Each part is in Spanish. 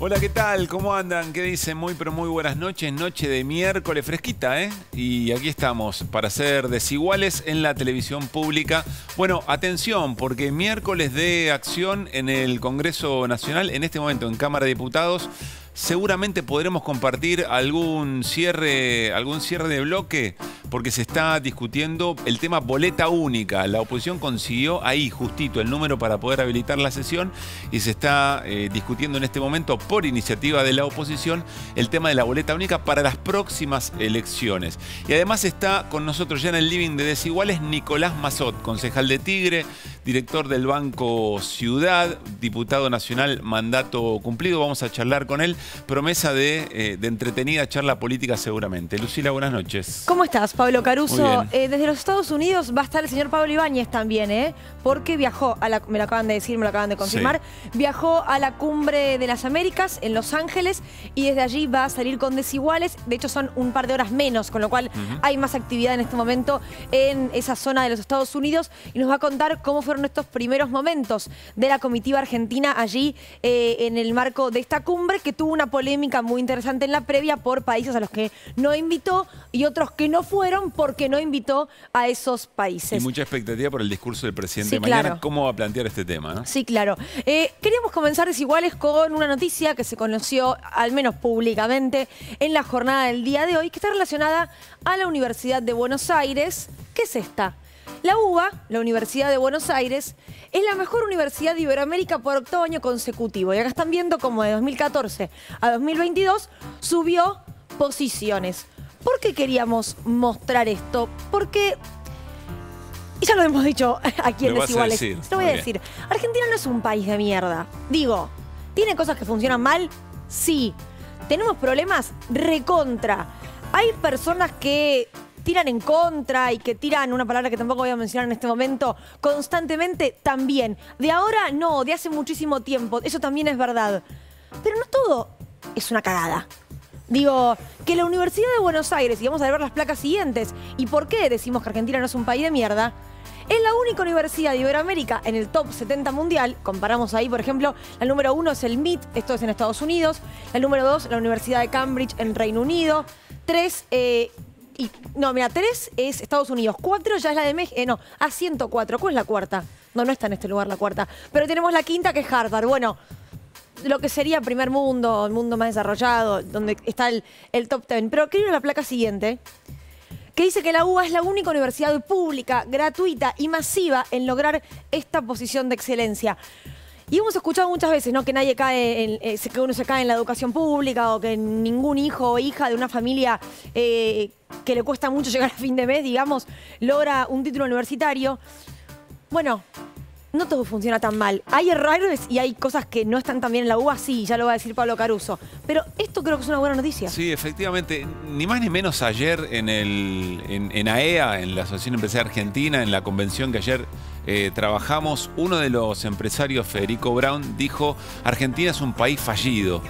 Hola, ¿qué tal? ¿Cómo andan? ¿Qué dicen? Muy, pero muy buenas noches. Noche de miércoles fresquita, ¿eh? Y aquí estamos para ser desiguales en la televisión pública. Bueno, atención, porque miércoles de acción en el Congreso Nacional, en este momento en Cámara de Diputados, seguramente podremos compartir algún cierre, algún cierre de bloque porque se está discutiendo el tema boleta única. La oposición consiguió ahí justito el número para poder habilitar la sesión y se está eh, discutiendo en este momento por iniciativa de la oposición el tema de la boleta única para las próximas elecciones. Y además está con nosotros ya en el living de Desiguales Nicolás Mazot, concejal de Tigre, director del Banco Ciudad, diputado nacional, mandato cumplido. Vamos a charlar con él. Promesa de, eh, de entretenida charla política seguramente. Lucila, buenas noches. ¿Cómo estás? Pablo Caruso. Eh, desde los Estados Unidos va a estar el señor Pablo Ibáñez también, ¿eh? Porque viajó, a la, me lo acaban de decir, me lo acaban de confirmar, viajó a la cumbre de las Américas en Los Ángeles y desde allí va a salir con desiguales. De hecho, son un par de horas menos, con lo cual hay más actividad en este momento en esa zona de los Estados Unidos y nos va a contar cómo fueron estos primeros momentos de la comitiva argentina allí eh, en el marco de esta cumbre que tuvo una polémica muy interesante en la previa por países a los que no invitó y otros que no fueron porque no invitó a esos países. Y mucha expectativa por el discurso del presidente mañana. ¿Cómo va a plantear este tema? Sí, claro. Eh, queríamos comenzar desiguales con una noticia que se conoció, al menos públicamente, en la jornada del día de hoy, que está relacionada a la Universidad de Buenos Aires. ¿Qué es esta? La UBA, la Universidad de Buenos Aires, es la mejor universidad de Iberoamérica por octavo año consecutivo. Y acá están viendo como de 2014 a 2022 subió posiciones. ¿Por qué queríamos mostrar esto? Porque y ya lo hemos dicho aquí en Desiguales. Lo voy a decir. Argentina no es un país de mierda. Digo, ¿tiene cosas que funcionan mal? Sí. ¿Tenemos problemas? Recontra. Hay personas que tiran en contra y que tiran una palabra que tampoco voy a mencionar en este momento constantemente también. De ahora no, de hace muchísimo tiempo. Eso también es verdad. Pero no todo es una cagada. Digo, que la Universidad de Buenos Aires, y vamos a ver las placas siguientes, y por qué decimos que Argentina no es un país de mierda, es la única universidad de Iberoamérica en el top 70 mundial. Comparamos ahí, por ejemplo, la número uno es el MIT, esto es en Estados Unidos. La número dos, la Universidad de Cambridge en Reino Unido. Tres, eh, y, no, mira, tres es Estados Unidos. Cuatro ya es la de México. Eh, no, a 104. ¿Cuál es la cuarta? No, no está en este lugar la cuarta. Pero tenemos la quinta que es Harvard. Bueno, lo que sería primer mundo, el mundo más desarrollado, donde está el, top ten. Pero quiero la placa siguiente, que dice que la UBA es la única universidad pública, gratuita y masiva en lograr esta posición de excelencia. Y hemos escuchado muchas veces, ¿no? Que nadie cae, en, eh, que uno se cae en la educación pública o que ningún hijo o hija de una familia eh, que le cuesta mucho llegar a fin de mes, digamos, logra un título universitario. Bueno, no todo funciona tan mal. Hay errores y hay cosas que no están tan bien en la UBA, sí, ya lo va a decir Pablo Caruso. Pero esto creo que es una buena noticia. Sí, efectivamente. Ni más ni menos ayer en, el, en, AEA, e en la Asociación Empresaria Argentina, en la convención que ayer eh, trabajamos, uno de los empresarios, Federico Brown, dijo, Argentina es un país fallido.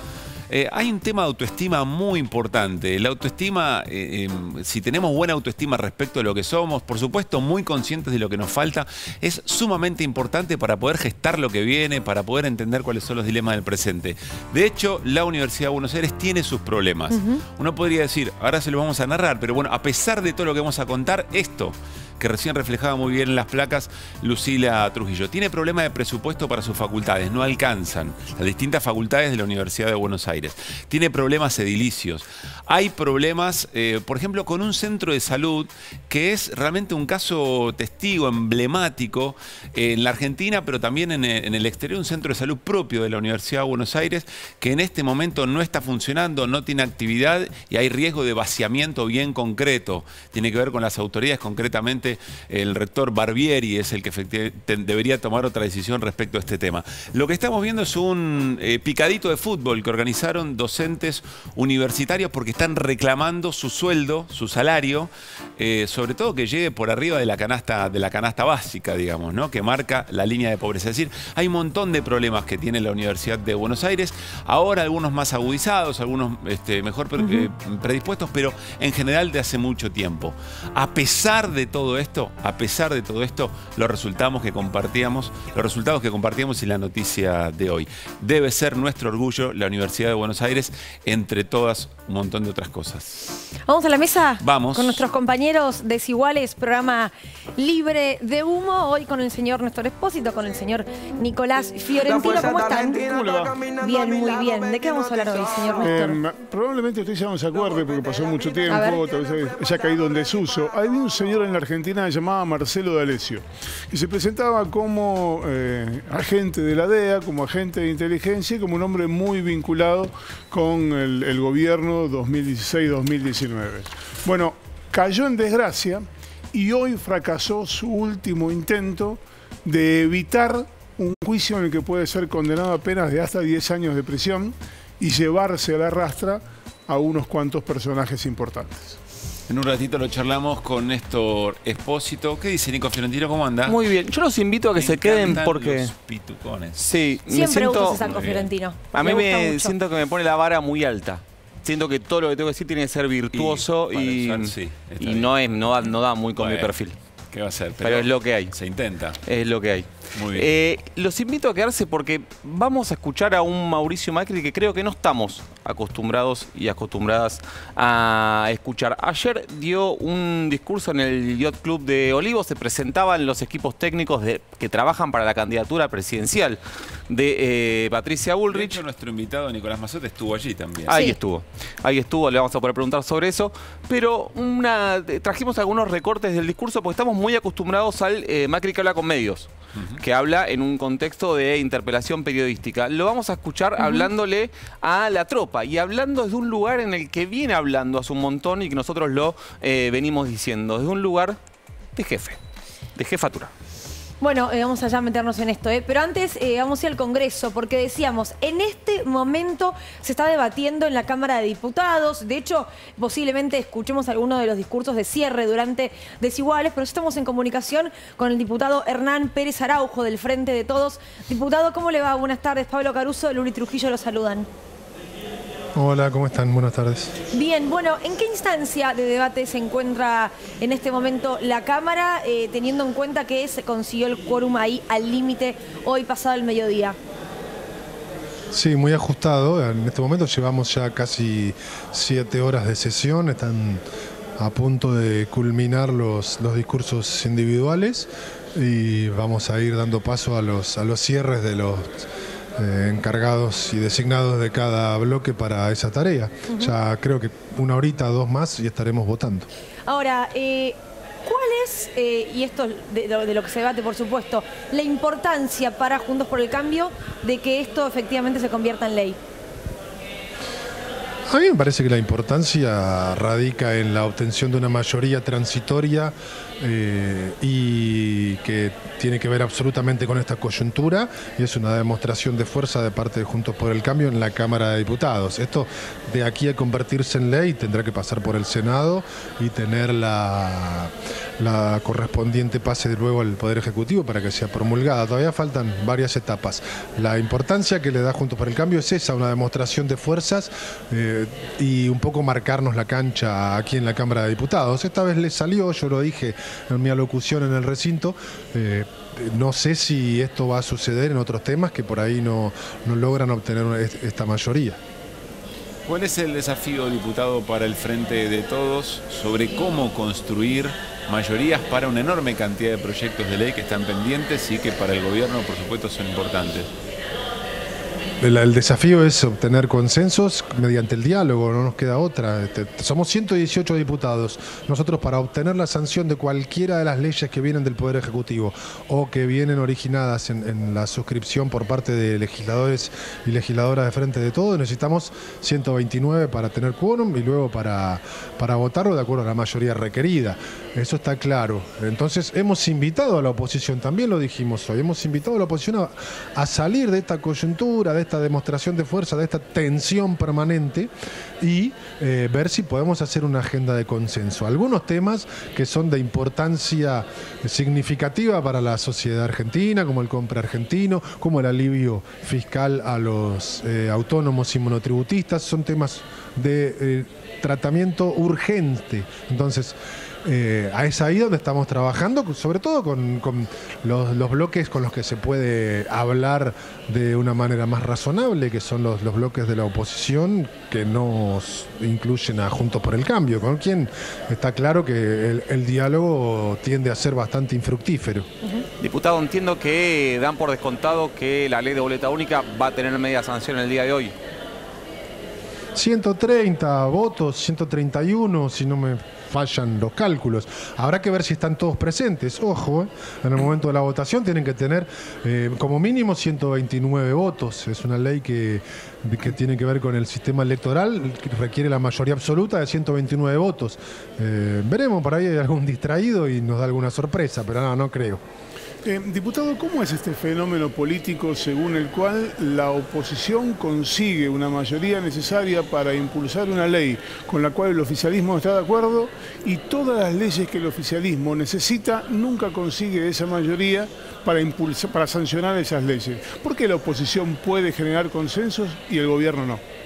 Eh, hay un tema de autoestima muy importante. La autoestima, eh, em, si tenemos buena autoestima respecto a lo que somos, por supuesto muy conscientes de lo que nos falta, es sumamente importante para poder gestar lo que viene, para poder entender cuáles son los dilemas del presente. De hecho, la Universidad de Buenos Aires tiene sus problemas. Uno podría decir, ahora se lo vamos a narrar, pero bueno, a pesar de todo lo que vamos a contar, esto que recién reflejaba muy bien en las placas Lucila Trujillo. Tiene problema de presupuesto para sus facultades, no alcanzan las distintas facultades de la Universidad de Buenos Aires. Tiene problemas edilicios. Hay problemas, eh, por ejemplo, con un centro de salud que es realmente un caso testigo, emblemático en la Argentina, pero también en el exterior, un centro de salud propio de la Universidad de Buenos Aires que en este momento no está funcionando, no tiene actividad y hay riesgo de vaciamiento bien concreto. Tiene que ver con las autoridades concretamente el rector Barbieri es el que debería tomar otra decisión respecto a este tema. Lo que estamos viendo es un eh, picadito de fútbol que organizaron docentes universitarios porque están reclamando su sueldo, su salario, eh, sobre todo que llegue por arriba de la canasta, de la canasta básica, digamos, ¿no? que marca la línea de pobreza. Es decir, hay un montón de problemas que tiene la Universidad de Buenos Aires, ahora algunos más agudizados, algunos este, mejor eh, predispuestos, pero en general de hace mucho tiempo. A pesar de todo todo esto, a pesar de todo esto, los resultados que compartíamos, los resultados que compartíamos y la noticia de hoy. Debe ser nuestro orgullo la Universidad de Buenos Aires, entre todas un montón de otras cosas. Vamos a la mesa. Vamos. Con nuestros compañeros desiguales, programa libre de humo. Hoy con el señor Néstor Espósito, con el señor Nicolás Fiorentino. ¿Cómo están? Bien, muy bien. ¿De qué vamos a hablar hoy, señor Néstor? Eh, probablemente usted ya no se acuerde porque pasó mucho tiempo, tal vez ya ha caído en desuso. Había un señor en la Argentina que se llamaba Marcelo D'Alessio y se presentaba como eh, agente de la DEA, como agente de inteligencia y como un hombre muy vinculado con el, el gobierno 2016-2019. Bueno, cayó en desgracia y hoy fracasó su último intento de evitar un juicio en el que puede ser condenado a penas de hasta 10 años de prisión y llevarse a la rastra a unos cuantos personajes importantes. En un ratito lo charlamos con Néstor Espósito. ¿Qué dice Nico Fiorentino? ¿Cómo anda? Muy bien, yo los invito a que Me se queden porque... Los pitucones. Sí, me Siempre siento... uso ese saco Fiorentino. A mí Me me siento que me pone la vara muy alta. Siento que todo lo que tengo que decir tiene que ser virtuoso Y para y, usar, sí, está y bien. no, es, no, da, no da muy con mi perfil. ¿Qué va a ser? Pero es lo que hay. Se intenta. Es lo que hay. Muy bien. Eh, los invito a quedarse porque vamos a escuchar a un Mauricio Macri que creo que no estamos acostumbrados y acostumbradas a escuchar. Ayer dio un discurso en el Yacht Club de Olivos, se presentaban los equipos técnicos de- que trabajan para la candidatura presidencial de eh, Patricia De Bullrich. hecho, nuestro invitado Nicolás Mazote estuvo allí también. Ahí Sí. estuvo, ahí estuvo, le vamos a poder preguntar sobre eso. Pero una, trajimos algunos recortes del discurso porque estamos muy acostumbrados al eh, Macri que habla con medios, que habla en un contexto de interpelación periodística. Lo vamos a escuchar hablándole a la tropa y hablando desde un lugar en el que viene hablando hace un montón y que nosotros lo eh, venimos diciendo, desde un lugar de jefe, de jefatura. Bueno, eh, vamos allá a meternos en esto, ¿eh? pero antes eh, vamos a ir al Congreso, porque decíamos, en este momento se está debatiendo en la Cámara de Diputados, de hecho, posiblemente escuchemos algunos de los discursos de cierre durante Desiguales, pero estamos en comunicación con el diputado Hernán Pérez Araujo del Frente de Todos. Diputado, ¿cómo le va? Buenas tardes, Pablo Caruso, Luli Trujillo lo saludan. Hola, ¿cómo están? Buenas tardes. Bien, bueno, ¿en qué instancia de debate se encuentra en este momento la Cámara, eh, teniendo en cuenta que se consiguió el quórum ahí al límite hoy pasado el mediodía? Sí, muy ajustado. En este momento llevamos ya casi siete horas de sesión. Están a punto de culminar los, los discursos individuales y vamos a ir dando paso a los, a los cierres de los eh, encargados y designados de cada bloque para esa tarea. Ya creo que una horita, dos más y estaremos votando. Ahora, eh, ¿cuál es, eh, y esto de, de lo que se debate por supuesto, la importancia para Juntos por el Cambio de que esto efectivamente se convierta en ley? A mí me parece que la importancia radica en la obtención de una mayoría transitoria eh, y que tiene que ver absolutamente con esta coyuntura y es una demostración de fuerza de parte de Juntos por el Cambio en la Cámara de Diputados. Esto de aquí a convertirse en ley tendrá que pasar por el Senado y tener la, la correspondiente pase luego al Poder Ejecutivo para que sea promulgada. Todavía faltan varias etapas. La importancia que le da Juntos por el Cambio es esa, una demostración de fuerzas eh, y un poco marcarnos la cancha aquí en la Cámara de Diputados. Esta vez le salió, yo lo dije en mi alocución en el recinto. eh, no sé si esto va a suceder en otros temas que por ahí no, no logran obtener esta mayoría. ¿Cuál es el desafío, diputado, para el Frente de Todos sobre cómo construir mayorías para una enorme cantidad de proyectos de ley que están pendientes y que para el gobierno, por supuesto, son importantes? El, desafío es obtener consensos mediante el diálogo, no nos queda otra. Este, somos 118 diputados. Nosotros para obtener la sanción de cualquiera de las leyes que vienen del Poder Ejecutivo o que vienen originadas en, la suscripción por parte de legisladores y legisladoras de frente de todo, necesitamos 129 para tener quórum y luego para, para votarlo de acuerdo a la mayoría requerida. Eso está claro. Entonces hemos invitado a la oposición, también lo dijimos hoy, hemos invitado a la oposición a, a salir de esta coyuntura, de esta demostración de fuerza, de esta tensión permanente y eh, ver si podemos hacer una agenda de consenso. Algunos temas que son de importancia significativa para la sociedad argentina, como el compra argentino, como el alivio fiscal a los eh, autónomos y monotributistas, son temas de eh, tratamiento urgente. Entonces, eh, es ahí donde estamos trabajando, sobre todo con, con los, los bloques con los que se puede hablar de una manera más razonable, que son los, los bloques de la oposición que nos incluyen a Juntos por el Cambio, con quien está claro que el, el diálogo tiende a ser bastante infructífero. Diputado, entiendo que dan por descontado que la ley de boleta única va a tener media sanción el día de hoy. 130 votos, 131, si no me fallan los cálculos. Habrá que ver si están todos presentes. Ojo, eh, en el momento de la votación tienen que tener eh, como mínimo 129 votos. Es una ley que, que tiene que ver con el sistema electoral, que requiere la mayoría absoluta de 129 votos. Eh, veremos, por ahí hay algún distraído y nos da alguna sorpresa, pero no, no creo. Eh, diputado, ¿cómo es este fenómeno político según el cual la oposición consigue una mayoría necesaria para impulsar una ley con la cual el oficialismo está de acuerdo y todas las leyes que el oficialismo necesita nunca consigue esa mayoría para, para sancionar esas leyes? ¿Por qué la oposición puede generar consensos y el gobierno no?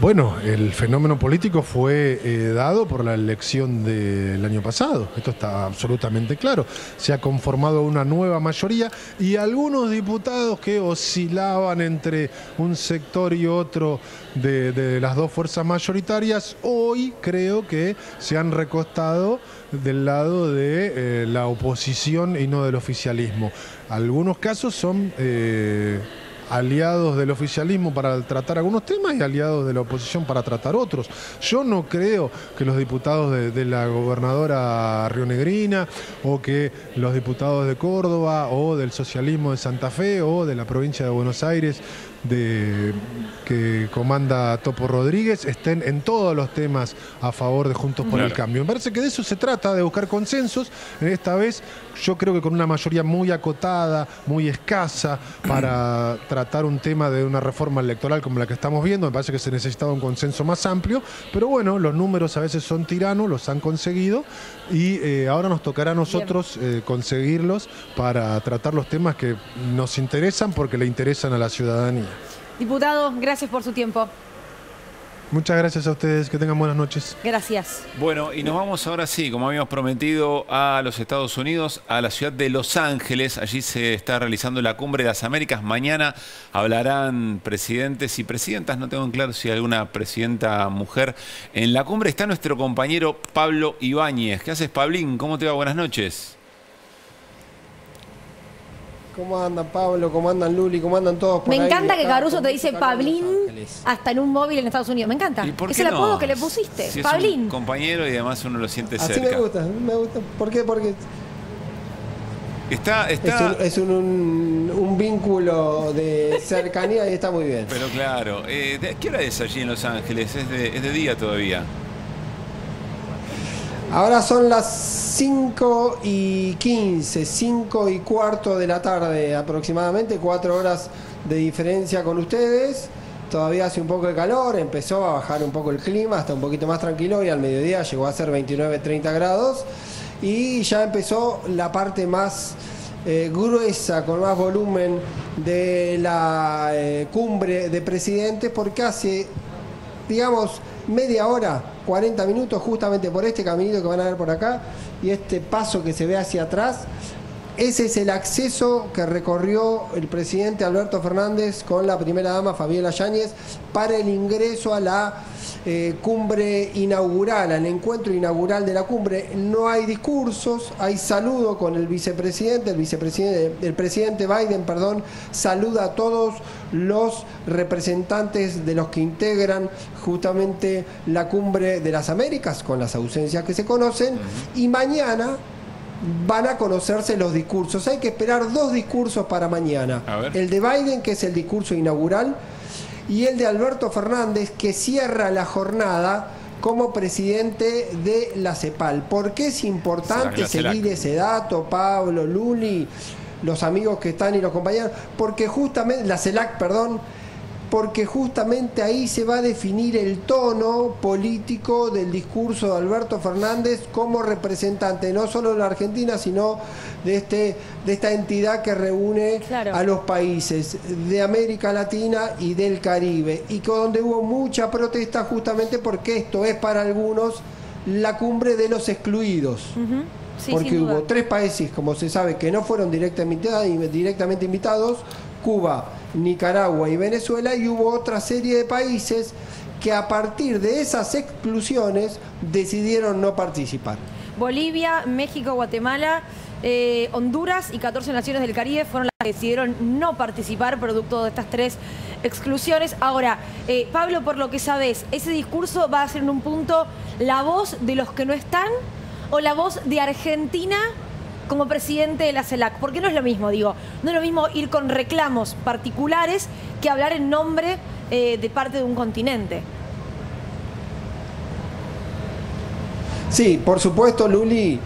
Bueno, el fenómeno político fue eh, dado por la elección del año pasado. Esto está absolutamente claro. Se ha conformado una nueva mayoría y algunos diputados que oscilaban entre un sector y otro de, las dos fuerzas mayoritarias, hoy creo que se han recostado del lado de eh, la oposición y no del oficialismo. Algunos casos son... eh, aliados del oficialismo para tratar algunos temas y aliados de la oposición para tratar otros. Yo no creo que los diputados de, de la gobernadora rionegrina o que los diputados de Córdoba o del socialismo de Santa Fe o de la provincia de Buenos Aires de, que comanda Topo Rodríguez estén en todos los temas a favor de Juntos por el. Cambio. Me parece que de eso se trata, de buscar consensos. Esta vez yo creo que con una mayoría muy acotada, muy escasa, para tratar un tema de una reforma electoral como la que estamos viendo, me parece que se necesitaba un consenso más amplio, pero bueno, los números a veces son tiranos, los han conseguido y eh, ahora nos tocará a nosotros eh, conseguirlos para tratar los temas que nos interesan porque le interesan a la ciudadanía. Diputado, gracias por su tiempo. Muchas gracias a ustedes, que tengan buenas noches. Gracias. Bueno, y nos vamos ahora sí, como habíamos prometido, a los Estados Unidos, a la ciudad de Los Ángeles. Allí se está realizando la Cumbre de las Américas. Mañana hablarán presidentes y presidentas. No tengo en claro si hay alguna presidenta mujer. En la cumbre está nuestro compañero Pablo Ibáñez. ¿Qué haces, Pablín? ¿Cómo te va? Buenas noches. ¿Cómo andan Pablo? ¿Cómo andan Luli? ¿Cómo andan todos? por Me ahí? encanta que Caruso te dice Pablín hasta en un móvil en Estados Unidos. Me encanta. ¿Y por Es qué el no? apodo que le pusiste. Si es Pablín. un compañero y además uno lo siente Así cerca. me gusta, me gusta. ¿Por qué? Porque Está, es, está. un, es un- un- un vínculo de cercanía y está muy bien. Pero claro, eh, ¿de- ¿qué hora es allí en Los Ángeles? Es de, es de día todavía. Ahora son las 5 y 15, 5 y cuarto de la tarde aproximadamente, 4 horas de diferencia con ustedes. Todavía hace un poco de calor, empezó a bajar un poco el clima, hasta un poquito más tranquilo y al mediodía llegó a ser 29, 30 grados. Y ya empezó la parte más eh, gruesa, con más volumen de la eh, cumbre de presidentes, porque hace digamos, media hora, 40 minutos, justamente por este caminito que van a ver por acá y este paso que se ve hacia atrás. Ese es el acceso que recorrió el presidente Alberto Fernández con la primera dama Fabiola Yáñez para el ingreso a la eh, cumbre inaugural, al encuentro inaugural de la cumbre. No hay discursos, hay saludo con el vicepresidente, el vicepresidente, el presidente Biden, perdón, saluda a todos los representantes de los que integran justamente la cumbre de las Américas, con las ausencias que se conocen, y mañana van a conocerse los discursos. Hay que esperar dos discursos para mañana. El de Biden, que es el discurso inaugural, y el de Alberto Fernández, que cierra la jornada como presidente de la CEPAL. ¿Por qué es importante seguir ese dato, Pablo, Luli, los amigos que están y los compañeros? Porque justamente, la CELAC, perdón, porque justamente ahí se va a definir el tono político del discurso de Alberto Fernández como representante no solo de la Argentina, sino de, este, de esta entidad que reúne Claro. a los países de América Latina y del Caribe, y que donde hubo mucha protesta justamente porque esto es para algunos la cumbre de los excluidos. Sí, porque hubo tres países, como se sabe, que no fueron directamente, directamente invitados, Cuba, Nicaragua y Venezuela, y hubo otra serie de países que a partir de esas exclusiones decidieron no participar. Bolivia, México, Guatemala, eh, Honduras y 14 naciones del Caribe fueron las que decidieron no participar producto de estas tres exclusiones. Ahora, eh, Pablo, por lo que sabes, ¿ese discurso va a ser en un punto la voz de los que no están o la voz de Argentina como presidente de la CELAC? Porque no es lo mismo, digo, no es lo mismo ir con reclamos particulares que hablar en nombre eh, de parte de un continente. Sí, por supuesto, Luli.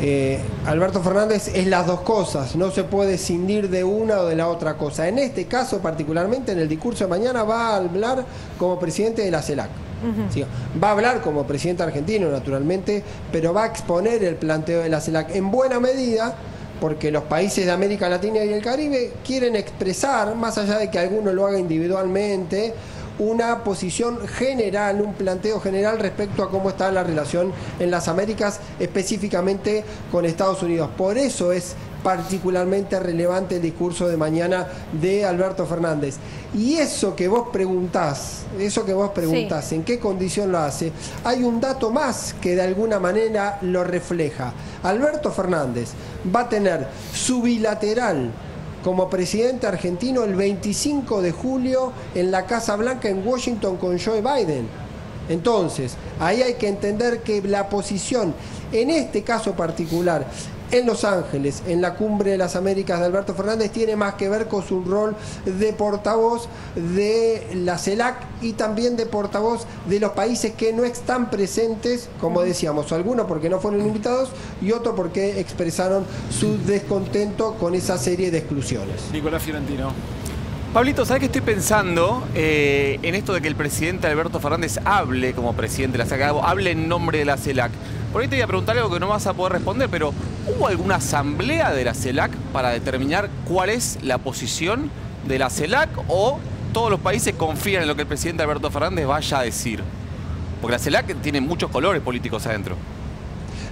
eh, Alberto Fernández es las dos cosas, no se puede escindir de una o de la otra cosa. En este caso, particularmente en el discurso de mañana, va a hablar como presidente de la CELAC. Va a hablar como presidente argentino, naturalmente, pero va a exponer el planteo de la CELAC en buena medida porque los países de América Latina y el Caribe quieren expresar, más allá de que alguno lo haga individualmente, una posición general, un planteo general respecto a cómo está la relación en las Américas, específicamente con Estados Unidos. Por eso es particularmente relevante el discurso de mañana de Alberto Fernández. Y eso que vos preguntás, eso que vos preguntás, ¿en qué condición lo hace? Hay un dato más que de alguna manera lo refleja. Alberto Fernández va a tener su bilateral como presidente argentino el 25 de julio en la Casa Blanca en Washington con Joe Biden. Entonces, ahí hay que entender que la posición, en este caso particular, en Los Ángeles, en la cumbre de las Américas de Alberto Fernández, tiene más que ver con su rol de portavoz de la CELAC y también de portavoz de los países que no están presentes, como decíamos, algunos porque no fueron invitados y otros porque expresaron su descontento con esa serie de exclusiones. Nicolás Fiorentino. Pablito, ¿sabes qué estoy pensando eh, en esto de que el presidente Alberto Fernández hable como presidente de la CELAC, hable en nombre de la CELAC? Por ahí te voy a preguntar algo que no vas a poder responder, pero ¿hubo alguna asamblea de la CELAC para determinar cuál es la posición de la CELAC o todos los países confían en lo que el presidente Alberto Fernández vaya a decir? Porque la CELAC tiene muchos colores políticos adentro.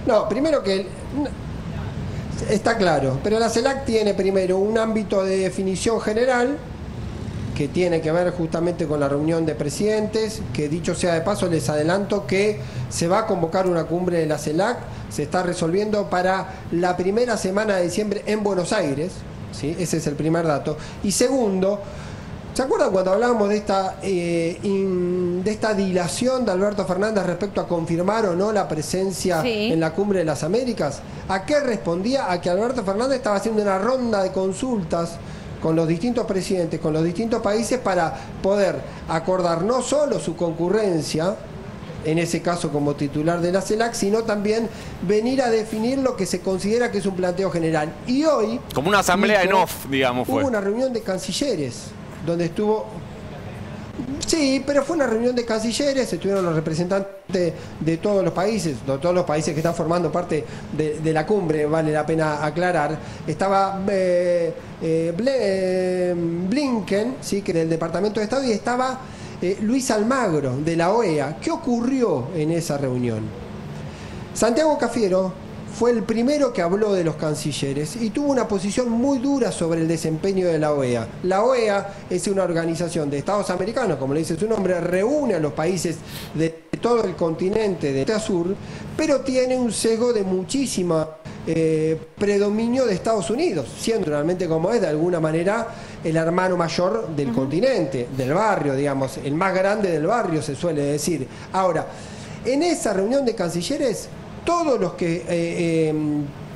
No, primero que está claro, pero la CELAC tiene primero un ámbito de definición general que tiene que ver justamente con la reunión de presidentes, que dicho sea de paso les adelanto que se va a convocar una cumbre de la CELAC, se está resolviendo para la primera semana de diciembre en Buenos Aires, ¿sí? ese es el primer dato. Y segundo, ¿Se acuerdan cuando hablábamos de esta, eh, in- de esta dilación de Alberto Fernández respecto a confirmar o no la presencia Sí. en la cumbre de las Américas? ¿A qué respondía? A que Alberto Fernández estaba haciendo una ronda de consultas con los distintos presidentes, con los distintos países para poder acordar no solo su concurrencia, en ese caso como titular de la CELAC, sino también venir a definir lo que se considera que es un planteo general. Y hoy... Como una asamblea en off, digamos, fue. Hubo una reunión de cancilleres donde estuvo. Sí, pero fue una reunión de cancilleres, estuvieron los representantes de todos los países, de todos los países que están formando parte de, de la cumbre, vale la pena aclarar. Estaba eh, eh, eh, Blinken, sí, que del Departamento de Estado, y estaba eh, Luis Almagro, de la OEA. ¿Qué ocurrió en esa reunión? Santiago Cafiero fue el primero que habló de los cancilleres y tuvo una posición muy dura sobre el desempeño de la OEA. La OEA es una organización de Estados americanos, como le dice su nombre, reúne a los países de todo el continente de a sur, pero tiene un sesgo de muchísima eh, predominio de Estados Unidos, siendo realmente como es de alguna manera el hermano mayor del continente, del barrio, digamos, el más grande del barrio se suele decir. Ahora, en esa reunión de cancilleres, todos los que eh, eh,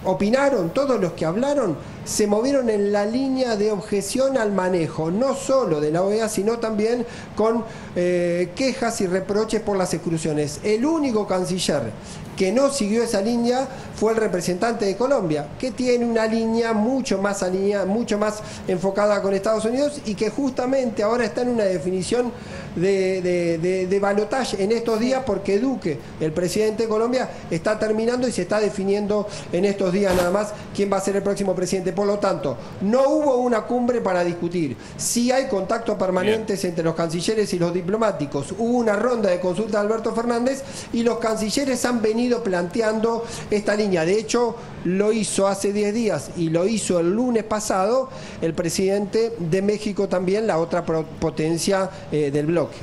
opinaron, todos los que hablaron, se movieron en la línea de objeción al manejo, no solo de la OEA, sino también con eh, quejas y reproches por las exclusiones. El único canciller que no siguió esa línea fue el representante de Colombia, que tiene una línea mucho más alinea- mucho más enfocada con Estados Unidos y que justamente ahora está en una definición de, de, de- de balotaje en estos días porque Duque, el presidente de Colombia, está terminando y se está definiendo en estos días nada más quién va a ser el próximo presidente. Por lo tanto, no hubo una cumbre para discutir. Sí hay contactos permanentes entre los cancilleres y los diplomáticos. Hubo una ronda de consulta de Alberto Fernández y los cancilleres han venido venido planteando esta línea. De hecho, lo hizo hace 10 días y lo hizo el lunes pasado el presidente de México también, la otra potencia eh, del bloque.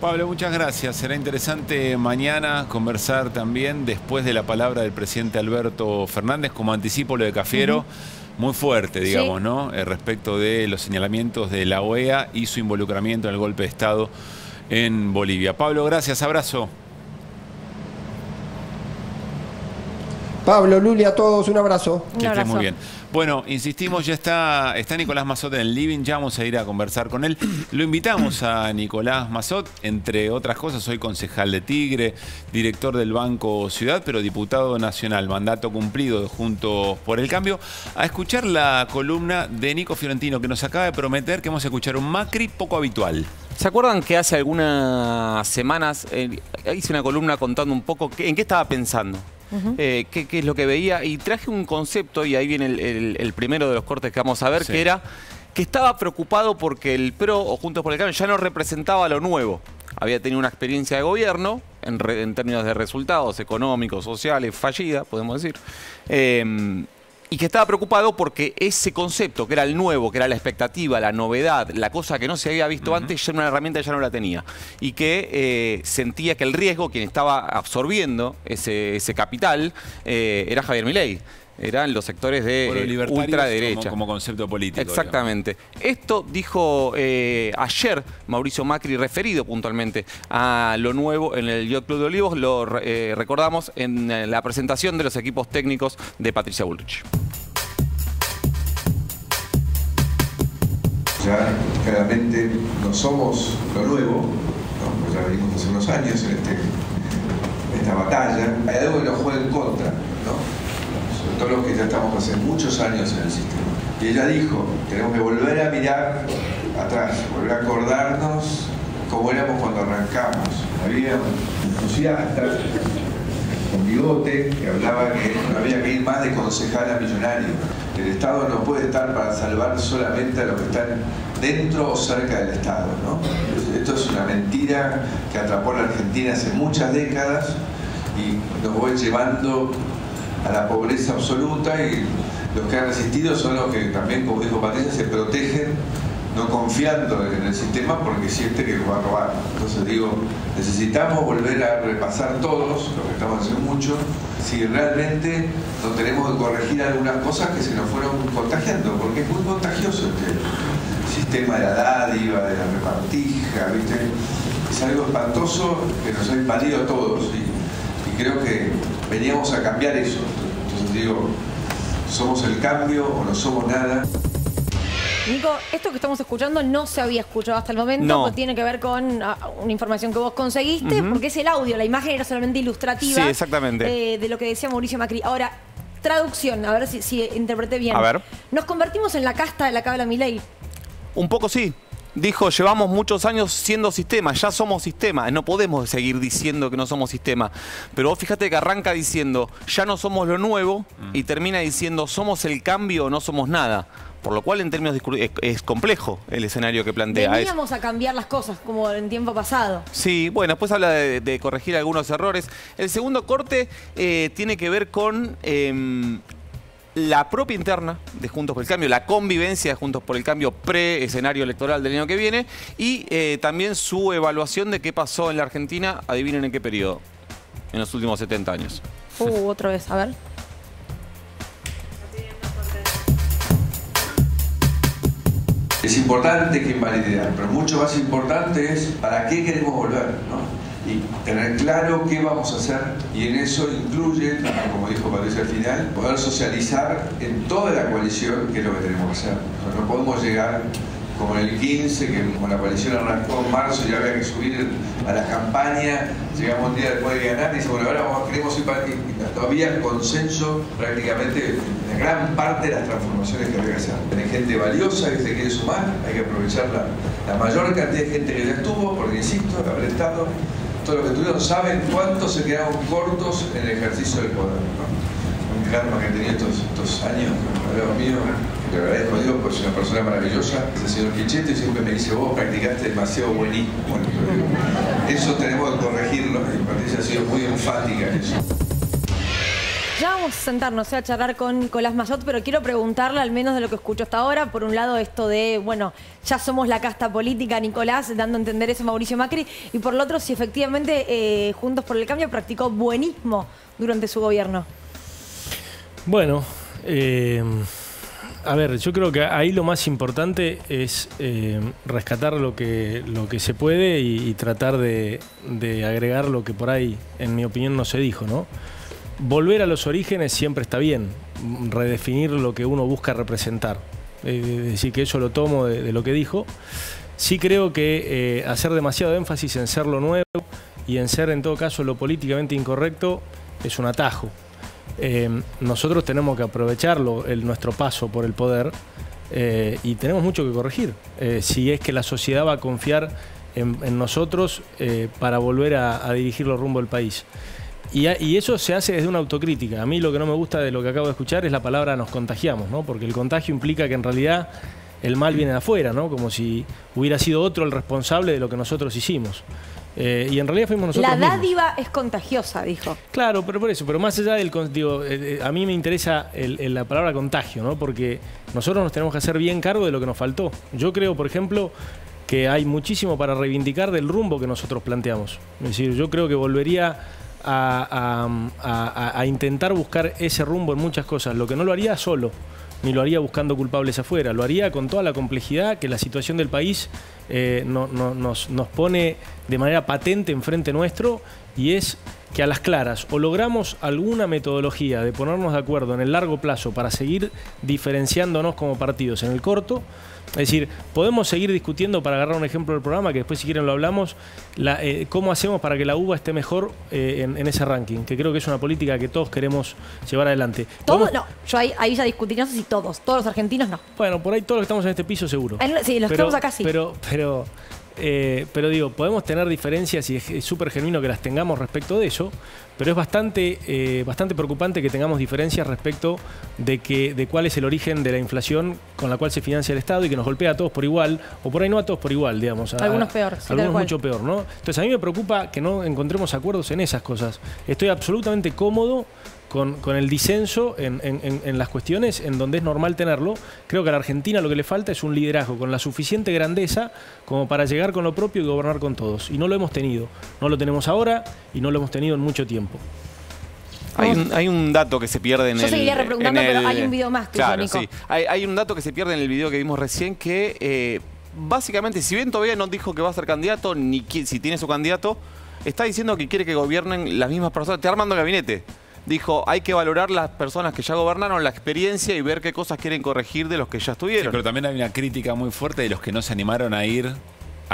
Pablo, muchas gracias. Será interesante mañana conversar también después de la palabra del presidente Alberto Fernández, como anticipo lo de Cafiero. Muy fuerte, digamos, Sí. ¿no? Eh, respecto de los señalamientos de la OEA y su involucramiento en el golpe de Estado en Bolivia. Pablo, gracias, abrazo. Pablo, Luli, a todos un abrazo. Que estés abrazo. muy bien. Bueno, insistimos, ya está, está Nicolás Mazot en el living, ya vamos a ir a conversar con él. Lo invitamos a Nicolás Mazot, entre otras cosas, soy concejal de Tigre, director del Banco Ciudad, pero diputado nacional, mandato cumplido de Juntos por el Cambio, a escuchar la columna de Nico Fiorentino, que nos acaba de prometer que vamos a escuchar un Macri poco habitual. ¿Se acuerdan que hace algunas semanas eh, hice una columna contando un poco qué- en qué estaba pensando? Eh, qué, qué es lo que veía? Y traje un concepto, y ahí viene el, el- el primero de los cortes que vamos a ver, Sí. que era que estaba preocupado porque el PRO o Juntos por el Cambio ya no representaba lo nuevo. Había tenido una experiencia de gobierno, en, re- en términos de resultados económicos, sociales, fallida, podemos decir. Eh, y que estaba preocupado porque ese concepto, que era el nuevo, que era la expectativa, la novedad, la cosa que no se había visto antes, ya era una herramienta ya no la tenía. Y que eh, sentía que el riesgo, quien estaba absorbiendo ese, ese capital, eh, era Javier Milei. Eran los sectores de Bueno, eh, ultraderecha. Como, como concepto político. Exactamente. Esto dijo eh, ayer Mauricio Macri, referido puntualmente a lo nuevo en el Yacht Club de Olivos. Lo eh, recordamos en la presentación de los equipos técnicos de Patricia Bullrich. Ya claramente no somos lo nuevo, ¿no? Pues ya venimos hace unos años en, este, en esta batalla. Hay algo que nos juega en contra, ¿no? Sobre todo los que ya estamos hace muchos años en el sistema. Y ella dijo, tenemos que volver a mirar atrás, volver a acordarnos cómo éramos cuando arrancamos. Había entusiastas con bigote que hablaba que no había que ir más de concejal a millonario. El Estado no puede estar para salvar solamente a los que están dentro o cerca del Estado. ¿no? Esto es una mentira que atrapó a la Argentina hace muchas décadas y nos voy llevando a la pobreza absoluta y los que han resistido son los que también, como dijo Patricia, se protegen no confiando en el sistema porque siente que lo va a robar. Entonces digo, necesitamos volver a repasar todos, lo que estamos haciendo mucho, si realmente no tenemos que corregir algunas cosas que se nos fueron contagiando, porque es muy contagioso este sistema de la dádiva, de la repartija, ¿viste? Es algo espantoso que nos ha invadido a todos y, y creo que veníamos a cambiar eso. Entonces digo, ¿somos el cambio o no somos nada? Nico, esto que estamos escuchando no se había escuchado hasta el momento, No. porque tiene que ver con ah, una información que vos conseguiste, porque es el audio, la imagen era solamente ilustrativa. Sí, exactamente. eh, de lo que decía Mauricio Macri. Ahora, traducción, a ver si, si interpreté bien. A ver. Nos convertimos en la casta de la cabla Milei. Un poco sí. Dijo, llevamos muchos años siendo sistema, ya somos sistema, no podemos seguir diciendo que no somos sistema. Pero vos fíjate que arranca diciendo, ya no somos lo nuevo, y termina diciendo, somos el cambio o no somos nada. Por lo cual, en términos es, es complejo el escenario que plantea. Veníamos a cambiar las cosas, como en tiempo pasado. Sí, bueno, después habla de, de corregir algunos errores. El segundo corte eh, tiene que ver con em, la propia interna de Juntos por el Cambio, la convivencia de Juntos por el Cambio pre-escenario electoral del año que viene y eh, también su evaluación de qué pasó en la Argentina, adivinen en qué periodo, en los últimos 70 años. Uh, otra vez, a ver. Es importante que invalidar, pero mucho más importante es para qué queremos volver, ¿no? Y tener claro qué vamos a hacer, y en eso incluye, como dijo Patricia al final, poder socializar en toda la coalición qué es lo que tenemos que hacer. No podemos llegar como en el 15, que como la coalición arrancó en marzo y había que subir a la campaña, llegamos un día después de ganar y dice, bueno, ahora vamos, queremos ir para... todavía consenso prácticamente en gran parte de las transformaciones que había que hacer. Hay gente valiosa que se quiere sumar, hay que aprovechar la, la mayor cantidad de gente que ya estuvo, porque insisto, haber estado, todos los que estuvieron saben cuántos se quedaron cortos en el ejercicio del poder. Un karma que he tenido estos, años, lado mío, que le agradezco a Dios porque es una persona maravillosa, es el señor Quicheto y siempre me dice, vos practicaste demasiado buenismo. Bueno, eso tenemos que corregirlo y Patricia ha sido muy enfática en eso. Ya vamos a sentarnos eh, a charlar con Nicolás Mayot, pero quiero preguntarle al menos de lo que escucho hasta ahora. Por un lado, esto de, bueno, ya somos la casta política, Nicolás, dando a entender eso a Mauricio Macri. Y por el otro, si efectivamente eh, Juntos por el Cambio practicó buenismo durante su gobierno. Bueno, eh, a ver, yo creo que ahí lo más importante es eh, rescatar lo que, lo que se puede y, tratar de agregar lo que por ahí, en mi opinión, no se dijo, ¿no? Volver a los orígenes siempre está bien, redefinir lo que uno busca representar. Eh, Es decir, que eso lo tomo de, lo que dijo. Sí creo que eh, hacer demasiado énfasis en ser lo nuevo y en ser en todo caso lo políticamente incorrecto es un atajo. Eh, nosotros tenemos que aprovecharlo, el, nuestro paso por el poder eh, y tenemos mucho que corregir. Si es que la sociedad va a confiar en, nosotros para volver a, a dirigir los rumbo del país. Y, a- y eso se hace desde una autocrítica. A mí lo que no me gusta de lo que acabo de escuchar es la palabra nos contagiamos, ¿no? Porque el contagio implica que en realidad el mal viene de afuera, ¿no? Como si hubiera sido otro el responsable de lo que nosotros hicimos. Eh, y en realidad fuimos nosotros La mismos. dádiva es contagiosa, dijo. Claro, pero por eso, pero más allá del, digo, eh, eh, a mí me interesa el- el- la palabra contagio, ¿no? Porque nosotros nos tenemos que hacer bien cargo de lo que nos faltó. Yo creo, por ejemplo, que hay muchísimo para reivindicar del rumbo que nosotros planteamos. Es decir, yo creo que volvería a, intentar buscar ese rumbo en muchas cosas, lo que no lo haría solo, ni lo haría buscando culpables afuera, lo haría con toda la complejidad que la situación del país eh, no- no- nos, nos pone de manera patente enfrente nuestro y es que a las claras o logramos alguna metodología de ponernos de acuerdo en el largo plazo para seguir diferenciándonos como partidos en el corto, es decir, podemos seguir discutiendo, para agarrar un ejemplo del programa, que después si quieren lo hablamos, la, eh, cómo hacemos para que la UBA esté mejor eh, en, en ese ranking, que creo que es una política que todos queremos llevar adelante. Todos, no, yo ahí, ahí ya discutí, no sé si todos, todos los argentinos no. Bueno, por ahí todos los que estamos en este piso seguro. En- sí, los que estamos acá sí. Pero, pero, eh, pero digo, podemos tener diferencias y es súper genuino que las tengamos respecto de eso, pero es bastante, eh, bastante preocupante que tengamos diferencias respecto de, que, de cuál es el origen de la inflación con la cual se financia el Estado y que nos golpea a todos por igual, o por ahí no a todos por igual, digamos. a- Algunos peor, sí, algunos mucho peor, ¿no? Entonces a mí me preocupa que no encontremos acuerdos en esas cosas. Estoy absolutamente cómodo con, con el disenso en, en- en- en las cuestiones en donde es normal tenerlo. Creo que a la Argentina lo que le falta es un liderazgo con la suficiente grandeza como para llegar con lo propio y gobernar con todos. Y no lo hemos tenido. No lo tenemos ahora y no lo hemos tenido en mucho tiempo. Hay un, hay un dato que se pierde en Yo el. seguiría repreguntando, pero hay un video más que Claro, sí. Hay, hay un dato que se pierde en el video que vimos recién que eh, básicamente, si bien todavía no dijo que va a ser candidato, ni qui- si tiene su candidato, está diciendo que quiere que gobiernen las mismas personas. Está armando el gabinete. Dijo, hay que valorar las personas que ya gobernaron, la experiencia y ver qué cosas quieren corregir de los que ya estuvieron. pero también hay una crítica muy fuerte de los que no se animaron a ir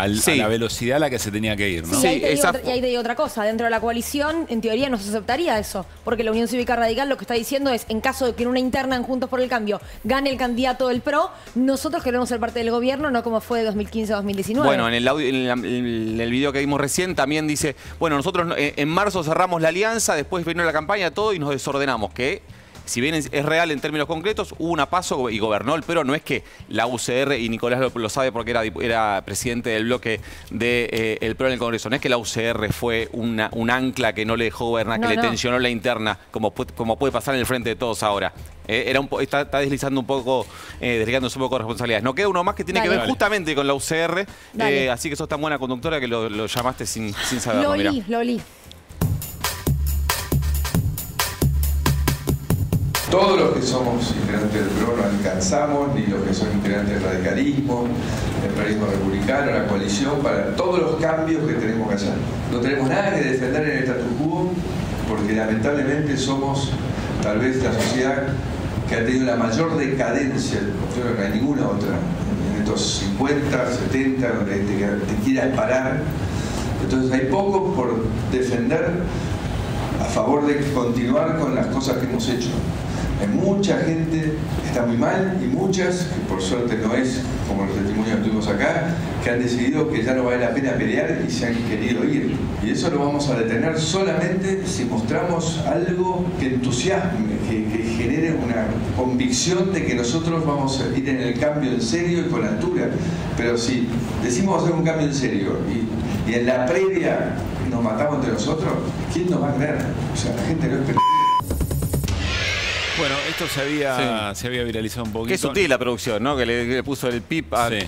al- Sí. a la velocidad a la que se tenía que ir, ¿no? Sí, y, ahí te digo esa- otra, y ahí te digo otra cosa. Dentro de la coalición, en teoría, no se aceptaría eso. Porque la Unión Cívica Radical lo que está diciendo es, en caso de que en una interna en Juntos por el Cambio gane el candidato del PRO, nosotros queremos ser parte del gobierno, no como fue de 2015 a 2019. Bueno, en el, audio, en, la- en el video que vimos recién también dice, bueno, nosotros eh, en marzo cerramos la alianza, después vino la campaña, todo y nos desordenamos, que si bien es, real en términos concretos, hubo una paso y gobernó el pero no es que la UCR, y Nicolás lo, lo sabe porque era, era presidente del bloque del de, eh, el PRO en el Congreso, no es que la UCR fue una, un ancla que no le dejó gobernar, No, que no. le tensionó la interna, como, como puede pasar en el frente de todos ahora. Eh, era un está, está deslizando un poco, eh, desligándose un poco de responsabilidades. No queda uno más que tiene que Dale. ver justamente con la UCR, eh, así que sos tan buena conductora que lo, lo llamaste sin, sin saberlo. lo olí, lo olí. Todos los que somos integrantes del PRO no alcanzamos, ni los que son integrantes del radicalismo, del peronismo republicano, la coalición, para todos los cambios que tenemos que hacer. No tenemos nada que defender en el statu quo, porque lamentablemente somos tal vez la sociedad que ha tenido la mayor decadencia, creo que no hay ninguna otra, en estos 50, 70, donde te quieras parar. Entonces hay poco por defender a favor de continuar con las cosas que hemos hecho. Hay mucha gente que está muy mal y muchas, que por suerte no es como los testimonios que tuvimos acá, que han decidido que ya no vale la pena pelear y se han querido ir. Y eso lo vamos a detener solamente si mostramos algo que entusiasme, que, genere una convicción de que nosotros vamos a ir en el cambio en serio y con altura. Pero si decimos hacer un cambio en serio y, y en la previa nos matamos entre nosotros, ¿quién nos va a creer? O sea, la gente no es Bueno, esto se había, Sí. se había viralizado un poquito. Qué sutil la producción, ¿no? Que le, puso el pip a... Sí.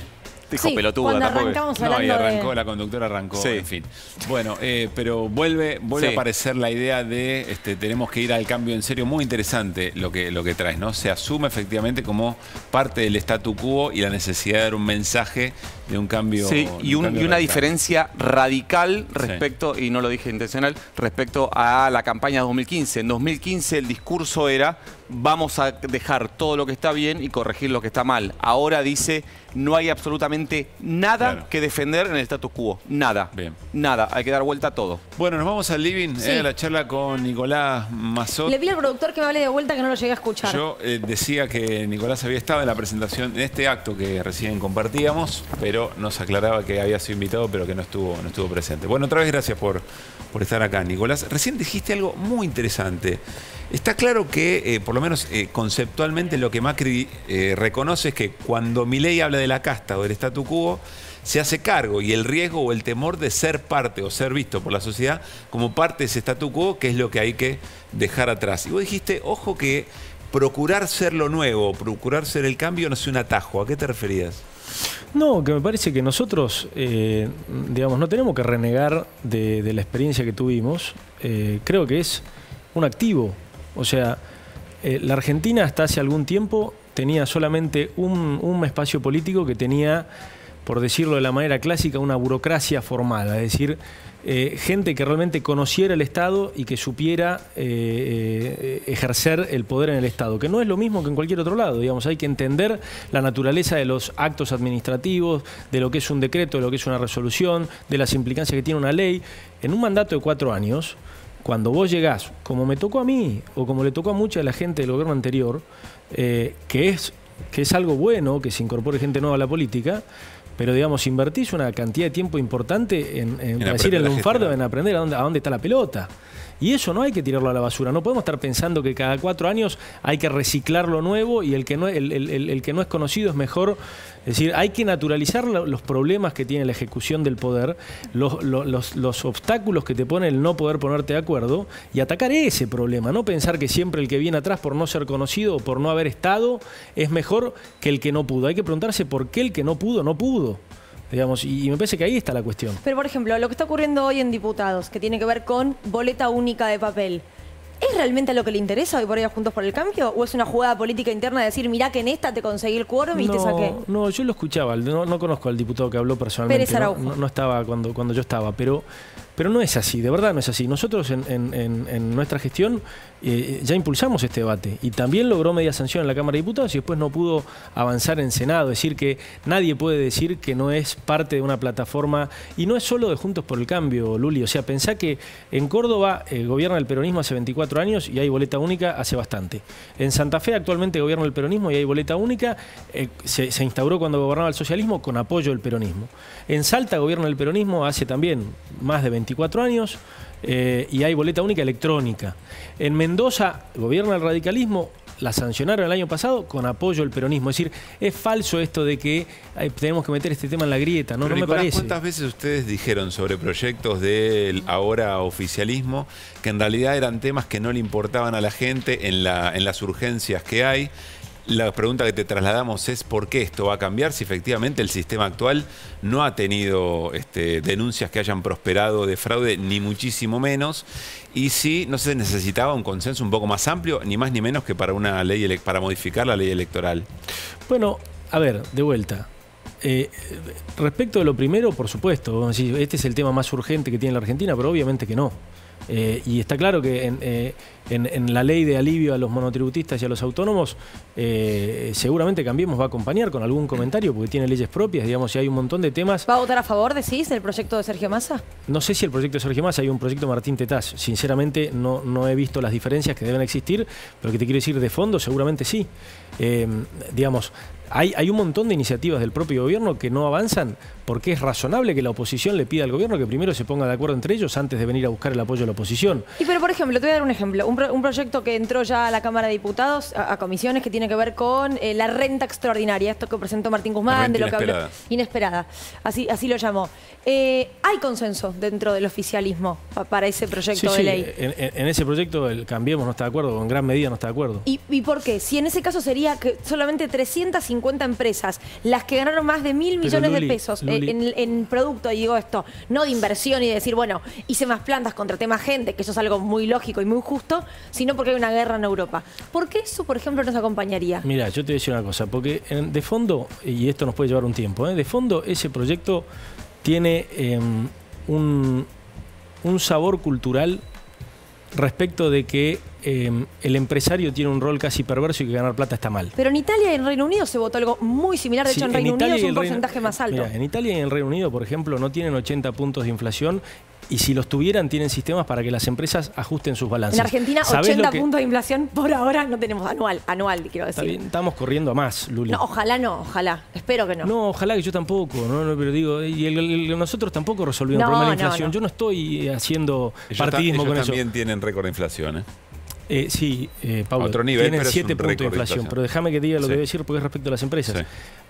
Dijo Sí, pelotuda cuando tampoco. arrancamos No, y arrancó, de... la conductora arrancó, Sí. en fin. Bueno, eh, pero vuelve, vuelve Sí. a aparecer la idea de este, tenemos que ir al cambio en serio. Muy interesante lo que, lo que traes, ¿no? Se asume efectivamente como parte del statu quo y la necesidad de dar un mensaje de un cambio. Sí, de y, un- cambio y una radical. diferencia radical respecto, y no lo dije intencional, respecto a la campaña 2015. En 2015 el discurso era vamos a dejar todo lo que está bien y corregir lo que está mal. Ahora dice no hay absolutamente nada Claro. que defender en el status quo. Nada. Bien. Nada. Hay que dar vuelta a todo. Bueno, nos vamos al living, Sí. eh, la charla con Nicolás Mazot. Le vi al productor que me hable de vuelta que no lo llegué a escuchar. Yo eh, decía que Nicolás había estado en la presentación, en este acto que recién compartíamos, pero nos aclaraba que había sido invitado, pero que no estuvo, no estuvo presente. Bueno, otra vez gracias por, por estar acá, Nicolás. Recién dijiste algo muy interesante. Está claro que, eh, por lo menos eh, conceptualmente, lo que Macri eh, reconoce es que cuando Milei habla de la casta o del statu quo, se hace cargo y el riesgo o el temor de ser parte o ser visto por la sociedad como parte de ese statu quo, que es lo que hay que dejar atrás. Y vos dijiste, ojo que procurar ser lo nuevo, procurar ser el cambio no es un atajo. ¿A qué te referías? No, que me parece que nosotros, eh, digamos, no tenemos que renegar de, la experiencia que tuvimos. Eh, creo que es un activo. O sea, eh, la Argentina hasta hace algún tiempo tenía solamente un, un espacio político que tenía, por decirlo de la manera clásica, una burocracia formada. Es decir, eh, gente que realmente conociera el Estado y que supiera eh, eh, ejercer el poder en el Estado, que no es lo mismo que en cualquier otro lado, digamos, hay que entender la naturaleza de los actos administrativos, de lo que es un decreto, de lo que es una resolución, de las implicancias que tiene una ley. En un mandato de cuatro años, cuando vos llegás, como me tocó a mí, o como le tocó a mucha de la gente del gobierno anterior, que, es, que es algo bueno que se incorpore gente nueva a la política, pero digamos, invertís una cantidad de tiempo importante en, en, decir el lunfardo, en aprender a dónde, a dónde está la pelota. Y eso no hay que tirarlo a la basura. No podemos estar pensando que cada cuatro años hay que reciclar lo nuevo y el que no, el, el- el- el que no es conocido es mejor. Es decir, hay que naturalizar lo- los problemas que tiene la ejecución del poder, los, lo- los- los obstáculos que te pone el no poder ponerte de acuerdo y atacar ese problema. No pensar que siempre el que viene atrás por no ser conocido o por no haber estado es mejor que el que no pudo. Hay que preguntarse por qué el que no pudo no pudo. Digamos, y me parece que ahí está la cuestión. Pero, por ejemplo, lo que está ocurriendo hoy en diputados, que tiene que ver con boleta única de papel, ¿es realmente lo que le interesa hoy por hoy a Juntos por el Cambio? ¿O es una jugada política interna de decir, mirá que en esta te conseguí el quórum y te saqué? No, yo lo escuchaba, no, no conozco al diputado que habló personalmente. Pérez no, Araujo. no- no estaba cuando, cuando yo estaba, pero, pero no es así, de verdad no es así. Nosotros en- en nuestra gestión eh, ya impulsamos este debate y también logró media sanción en la Cámara de Diputados y después no pudo avanzar en Senado. Es decir, que nadie puede decir que no es parte de una plataforma y no es solo de Juntos por el Cambio, Luli. O sea, pensá que en Córdoba eh, gobierna el peronismo hace 24 años y hay boleta única hace bastante. En Santa Fe actualmente gobierna el peronismo y hay boleta única. eh, se, se instauró cuando gobernaba el socialismo con apoyo del peronismo. En Salta gobierna el peronismo hace también más de 24 años eh, y hay boleta única electrónica. En Mendoza gobierna el radicalismo. La sancionaron el año pasado con apoyo del peronismo. Es decir, es falso esto de que eh, tenemos que meter este tema en la grieta. No, Pero, no me parece. ¿Cuántas veces ustedes dijeron sobre proyectos del ahora oficialismo que en realidad eran temas que no le importaban a la gente en, la, en las urgencias que hay? La pregunta que te trasladamos es por qué esto va a cambiar si efectivamente el sistema actual no ha tenido este, denuncias que hayan prosperado de fraude, ni muchísimo menos, y si no se necesitaba un consenso un poco más amplio, ni más ni menos que para una ley para modificar la ley electoral. Bueno, a ver, de vuelta. Eh, respecto de lo primero, por supuesto, este es el tema más urgente que tiene la Argentina, pero obviamente que no. Eh, y está claro que eh, en- en la ley de alivio a los monotributistas y a los autónomos, eh, seguramente Cambiemos va a acompañar con algún comentario, porque tiene leyes propias, digamos, y hay un montón de temas. ¿Va a votar a favor, decís, del proyecto de Sergio Massa? No sé si el proyecto de Sergio Massa hay un proyecto de Martín Tetaz. Sinceramente no, no he visto las diferencias que deben existir, pero que te quiero decir de fondo, seguramente sí. Eh, digamos, hay, hay un montón de iniciativas del propio gobierno que no avanzan porque es razonable que la oposición le pida al gobierno que primero se ponga de acuerdo entre ellos antes de venir a buscar el apoyo de la oposición. Y pero, por ejemplo, te voy a dar un ejemplo. Un, pro- un proyecto que entró ya a la Cámara de Diputados, a, a comisiones, que tiene que ver con eh, la renta extraordinaria, esto que presentó Martín Guzmán, renta de lo que habló. inesperada. Inesperada, así, así lo llamó. Eh, hay consenso dentro del oficialismo pa- para ese proyecto Sí, de sí, ley. En, en- en ese proyecto el Cambiemos no está de acuerdo, o en gran medida no está de acuerdo. ¿Y, y por qué? Si en ese caso sería que solamente 350 empresas, las que ganaron más de mil millones Luli, de pesos eh, Luli. en, en producto, y digo esto, no de inversión y de decir, bueno, hice más plantas, contraté más gente, que eso es algo muy lógico y muy justo, sino porque hay una guerra en Europa. ¿Por qué eso, por ejemplo, nos acompañaría? Mira, yo te voy a decir una cosa, porque en- de fondo, y esto nos puede llevar un tiempo, ¿eh? de fondo ese proyecto tiene eh, un, un sabor cultural respecto de que eh, el empresario tiene un rol casi perverso y que ganar plata está mal. Pero en Italia y en Reino Unido se votó algo muy similar, de Sí, hecho en Reino Unido Italia es y un Reino- porcentaje más alto. Mira, en Italia y en Reino Unido, por ejemplo, no tienen 80 puntos de inflación y si los tuvieran tienen sistemas para que las empresas ajusten sus balances. En Argentina, ¿Sabés 80 lo que- puntos de inflación por ahora no tenemos anual, anual, quiero Está decir. bien, estamos corriendo a más, Luli. No, ojalá no, ojalá. Espero que no. No, ojalá que yo tampoco, no, no, pero digo, y el- el- nosotros tampoco resolvimos No, el problema de la inflación. no. Yo no estoy eh, haciendo Ellos, ta- partidismo ellos con eso. también tienen récord de inflación, ¿eh? Eh, sí, eh, Pablo, A otro nivel, tienen pero es 7 un puntos de inflación, inflación. pero déjame que diga lo Sí. que voy a decir porque es respecto a las empresas. Sí.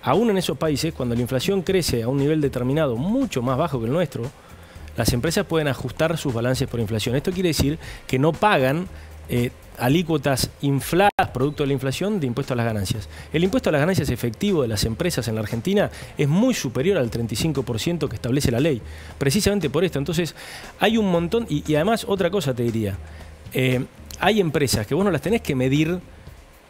Aún en esos países, cuando la inflación crece a un nivel determinado mucho más bajo que el nuestro, las empresas pueden ajustar sus balances por inflación. Esto quiere decir que no pagan eh, alícuotas infladas producto de la inflación de impuesto a las ganancias. El impuesto a las ganancias efectivo de las empresas en la Argentina es muy superior al 35% que establece la ley. Precisamente por esto. Entonces, hay un montón, y, además otra cosa te diría, eh, hay empresas que vos no las tenés que medir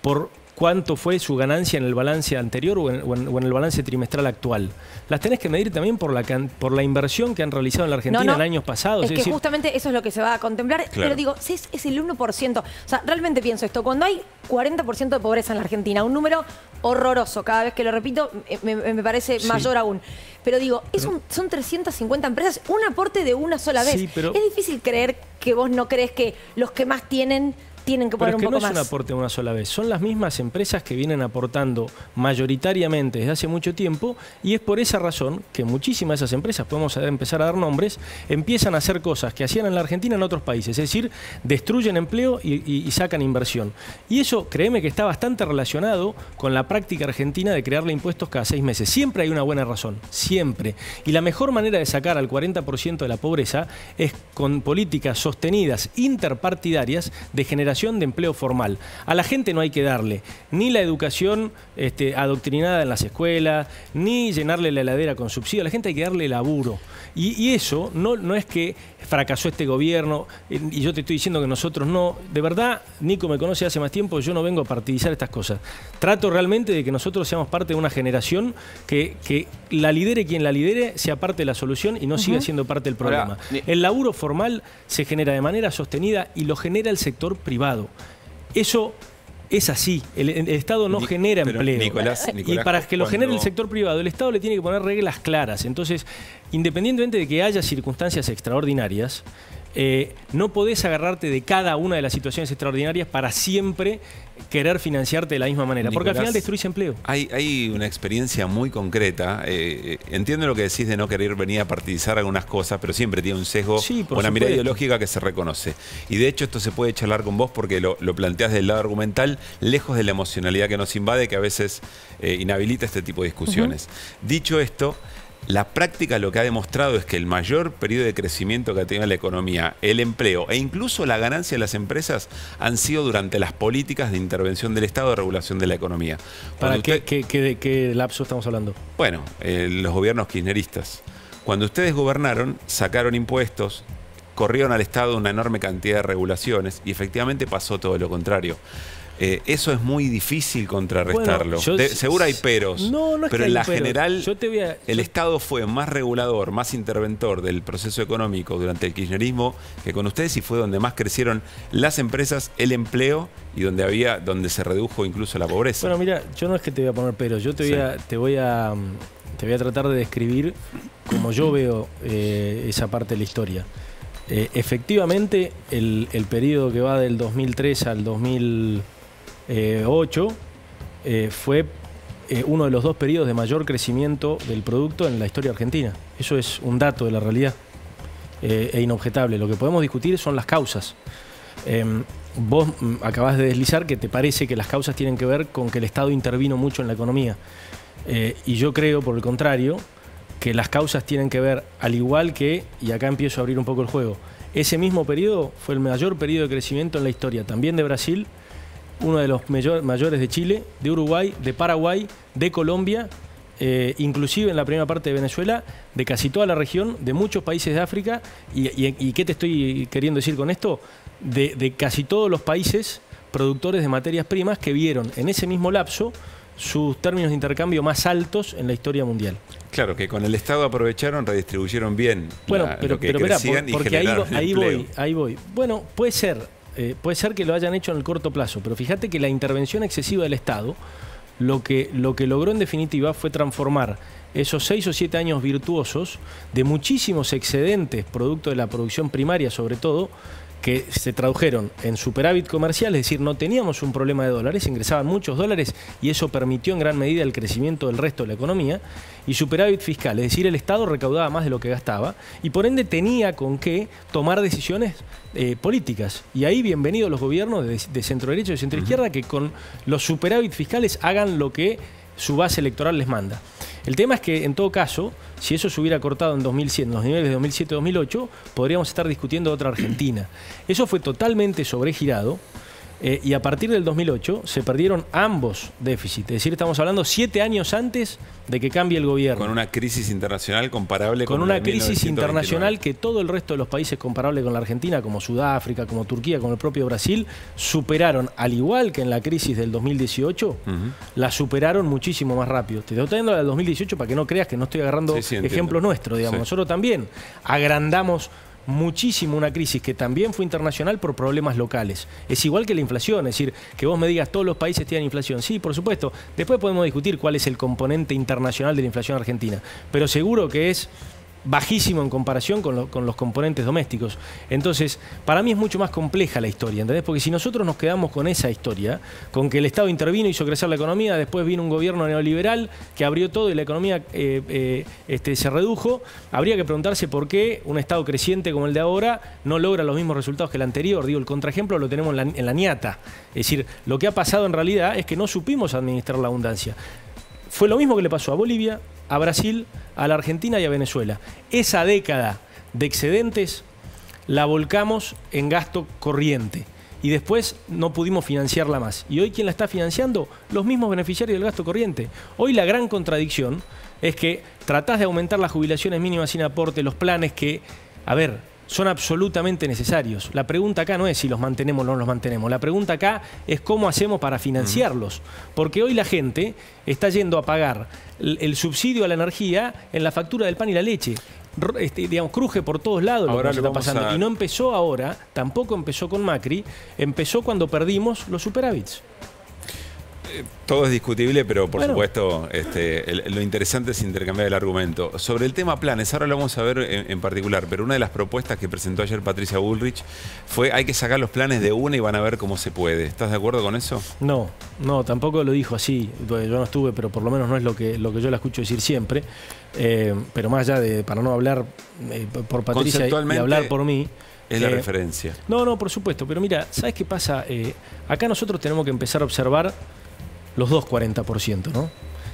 por cuánto fue su ganancia en el balance anterior o en, o en- o en el balance trimestral actual. Las tenés que medir también por la, can- por la inversión que han realizado en la Argentina No, no. en años pasados. Es que decir, justamente eso es lo que se va a contemplar. Claro. Pero digo, si es, es el 1%. O sea, realmente pienso esto. Cuando hay 40% de pobreza en la Argentina, un número horroroso, cada vez que lo repito, me, me- me parece Sí. mayor aún. Pero digo, es un- son 350 empresas, un aporte de una sola vez. Sí, pero- Es difícil creer que vos no crees que los que más tienen tienen que Pero poner es que un no es un aporte una sola vez, son las mismas empresas que vienen aportando mayoritariamente desde hace mucho tiempo y es por esa razón que muchísimas de esas empresas, podemos empezar a dar nombres, empiezan a hacer cosas que hacían en la Argentina en otros países, es decir, destruyen empleo y, y- y sacan inversión. Y eso, créeme que está bastante relacionado con la práctica argentina de crearle impuestos cada seis meses. Siempre hay una buena razón, siempre. Y la mejor manera de sacar al 40% de la pobreza es con políticas sostenidas interpartidarias de generación de empleo formal. A la gente no hay que darle ni la educación este, adoctrinada en las escuelas, ni llenarle la heladera con subsidio. A la gente hay que darle laburo. Y, y eso no, no es que fracasó este gobierno eh, y yo te estoy diciendo que nosotros no. De verdad, Nico me conoce hace más tiempo, yo no vengo a partidizar estas cosas. Trato realmente de que nosotros seamos parte de una generación que, que la lidere quien la lidere, sea parte de la solución y no siga siendo parte del problema. El laburo formal se genera de manera sostenida y lo genera el sector privado. Eso es así. El, el Estado no Ni- genera empleo. Nicolás, y Nicolás, para que lo genere el sector privado, el Estado le tiene que poner reglas claras. Entonces, independientemente de que haya circunstancias extraordinarias, eh, no podés agarrarte de cada una de las situaciones extraordinarias para siempre querer financiarte de la misma manera. porque al final destruís empleo. Hay, hay una experiencia muy concreta. eh, entiendo lo que decís de no querer venir a partidizar algunas cosas, pero siempre tiene un sesgo Sí, o por una mirada ideológica que se reconoce. Y de hecho esto se puede charlar con vos porque lo, lo planteás del lado argumental, lejos de la emocionalidad que nos invade, que a veces eh, inhabilita este tipo de discusiones. Dicho esto, la práctica lo que ha demostrado es que el mayor periodo de crecimiento que ha tenido la economía, el empleo e incluso la ganancia de las empresas han sido durante las políticas de intervención del Estado de regulación de la economía. ¿Para Cuando qué, usted- qué- qué- de qué lapso estamos hablando? bueno, eh, los gobiernos kirchneristas. Cuando ustedes gobernaron, sacaron impuestos, corrieron al Estado una enorme cantidad de regulaciones y efectivamente pasó todo lo contrario. Eh, eso es muy difícil contrarrestarlo. Seguro hay peros. No, no pero en la pero, general, yo te el. Estado fue más regulador, más interventor del proceso económico durante el kirchnerismo que con ustedes y fue donde más crecieron las empresas, el empleo y donde había, donde se redujo incluso la pobreza. Bueno, mira, yo no es que te voy a poner peros, yo te voy a, te voy a, mm, te voy a tratar de describir como yo veo eh, esa parte de la historia. Eh, efectivamente, el, el periodo que va del 2003 al 2000 eh, 8 eh, fue eh, uno de los dos periodos de mayor crecimiento del producto en la historia argentina. Eso es un dato de la realidad e inobjetable. Lo que podemos discutir son las causas. Em, vos mm, acabás de deslizar que te parece que las causas tienen que ver con que el Estado intervino mucho en la economía. Y yo creo, por el contrario, que las causas tienen que ver, al igual que, y acá empiezo a abrir un poco el juego, ese mismo periodo fue el mayor periodo de crecimiento en la historia, también de Brasil, uno de los mayor- mayores de Chile, de Uruguay, de Paraguay, de Colombia, eh, inclusive en la primera parte de Venezuela, de casi toda la región, de muchos países de África. ¿Y, y- y qué te estoy queriendo decir con esto? De, de casi todos los países productores de materias primas que vieron en ese mismo lapso sus términos de intercambio más altos en la historia mundial. Claro, que con el Estado aprovecharon, redistribuyeron bien Bueno, la- pero, lo que pero por- porque ahí, voy, ahí voy. Bueno, puede ser, eh, puede ser que lo hayan hecho en el corto plazo, pero fíjate que la intervención excesiva del Estado lo que, lo que logró en definitiva fue transformar esos seis o siete años virtuosos de muchísimos excedentes, producto de la producción primaria sobre todo, que se tradujeron en superávit comercial, es decir, no teníamos un problema de dólares, ingresaban muchos dólares y eso permitió en gran medida el crecimiento del resto de la economía, y superávit fiscal, es decir, el Estado recaudaba más de lo que gastaba y por ende tenía con qué tomar decisiones eh, políticas. Y ahí bienvenidos los gobiernos de, de centro derecha y de centro izquierda que con los superávit fiscales hagan lo que su base electoral les manda. El tema es que, en todo caso, si eso se hubiera cortado en 2100, en los niveles de 2007-2008, podríamos estar discutiendo otra Argentina. Eso fue totalmente sobregirado eh, y a partir del 2008 se perdieron ambos déficits. Es decir, estamos hablando siete años antes de que cambie el gobierno Con una crisis internacional comparable con, con la una de crisis 1929. internacional que todo el resto de los países comparables con la Argentina, como Sudáfrica, como Turquía, como el propio Brasil, superaron, al igual que en la crisis del 2018, Ujú. la superaron muchísimo más rápido. Te estoy trayendo la del 2018 para que no creas que no estoy agarrando Sí, sí, ejemplos nuestros, digamos. Sí. Nosotros también agrandamos muchísimo una crisis que también fue internacional por problemas locales. Es igual que la inflación, es decir, que vos me digas todos los países tienen inflación. Sí, por supuesto. Después podemos discutir cuál es el componente internacional de la inflación argentina, pero seguro que es bajísimo en comparación con, lo- con los componentes domésticos. Entonces, para mí es mucho más compleja la historia, ¿entendés? Porque si nosotros nos quedamos con esa historia, con que el Estado intervino, hizo crecer la economía, después vino un gobierno neoliberal que abrió todo y la economía eh, eh, este, se redujo, habría que preguntarse por qué un Estado creciente como el de ahora no logra los mismos resultados que el anterior. Digo, el contraejemplo lo tenemos en la, en la ñata. Es decir, lo que ha pasado en realidad es que no supimos administrar la abundancia. Fue lo mismo que le pasó a Bolivia, a Brasil, a la Argentina y a Venezuela. Esa década de excedentes la volcamos en gasto corriente y después no pudimos financiarla más. ¿Y hoy quién la está financiando? Los mismos beneficiarios del gasto corriente. Hoy la gran contradicción es que tratás de aumentar las jubilaciones mínimas sin aporte, los planes que, a ver, son absolutamente necesarios. La pregunta acá no es si los mantenemos o no los mantenemos. La pregunta acá es cómo hacemos para financiarlos. Porque hoy la gente está yendo a pagar el, el subsidio a la energía en la factura del pan y la leche. Este, digamos, cruje por todos lados lo que está pasando. a- Y no empezó ahora, tampoco empezó con Macri, empezó cuando perdimos los superávits. Todo es discutible, pero por Bueno. supuesto este, el- lo interesante es intercambiar el argumento. Sobre el tema planes, ahora lo vamos a ver en, en particular, pero una de las propuestas que presentó ayer Patricia Bullrich fue hay que sacar los planes de una y van a ver cómo se puede. ¿Estás de acuerdo con eso? No, no, tampoco lo dijo así. Yo no estuve, pero por lo menos no es lo que, lo que yo la escucho decir siempre. Eh, pero más allá de, para no hablar eh, por Patricia y hablar por mí. Es la eh, referencia. No, no, por supuesto. Pero mira, ¿sabes qué pasa? Acá nosotros tenemos que empezar a observar los dos 40%, ¿no?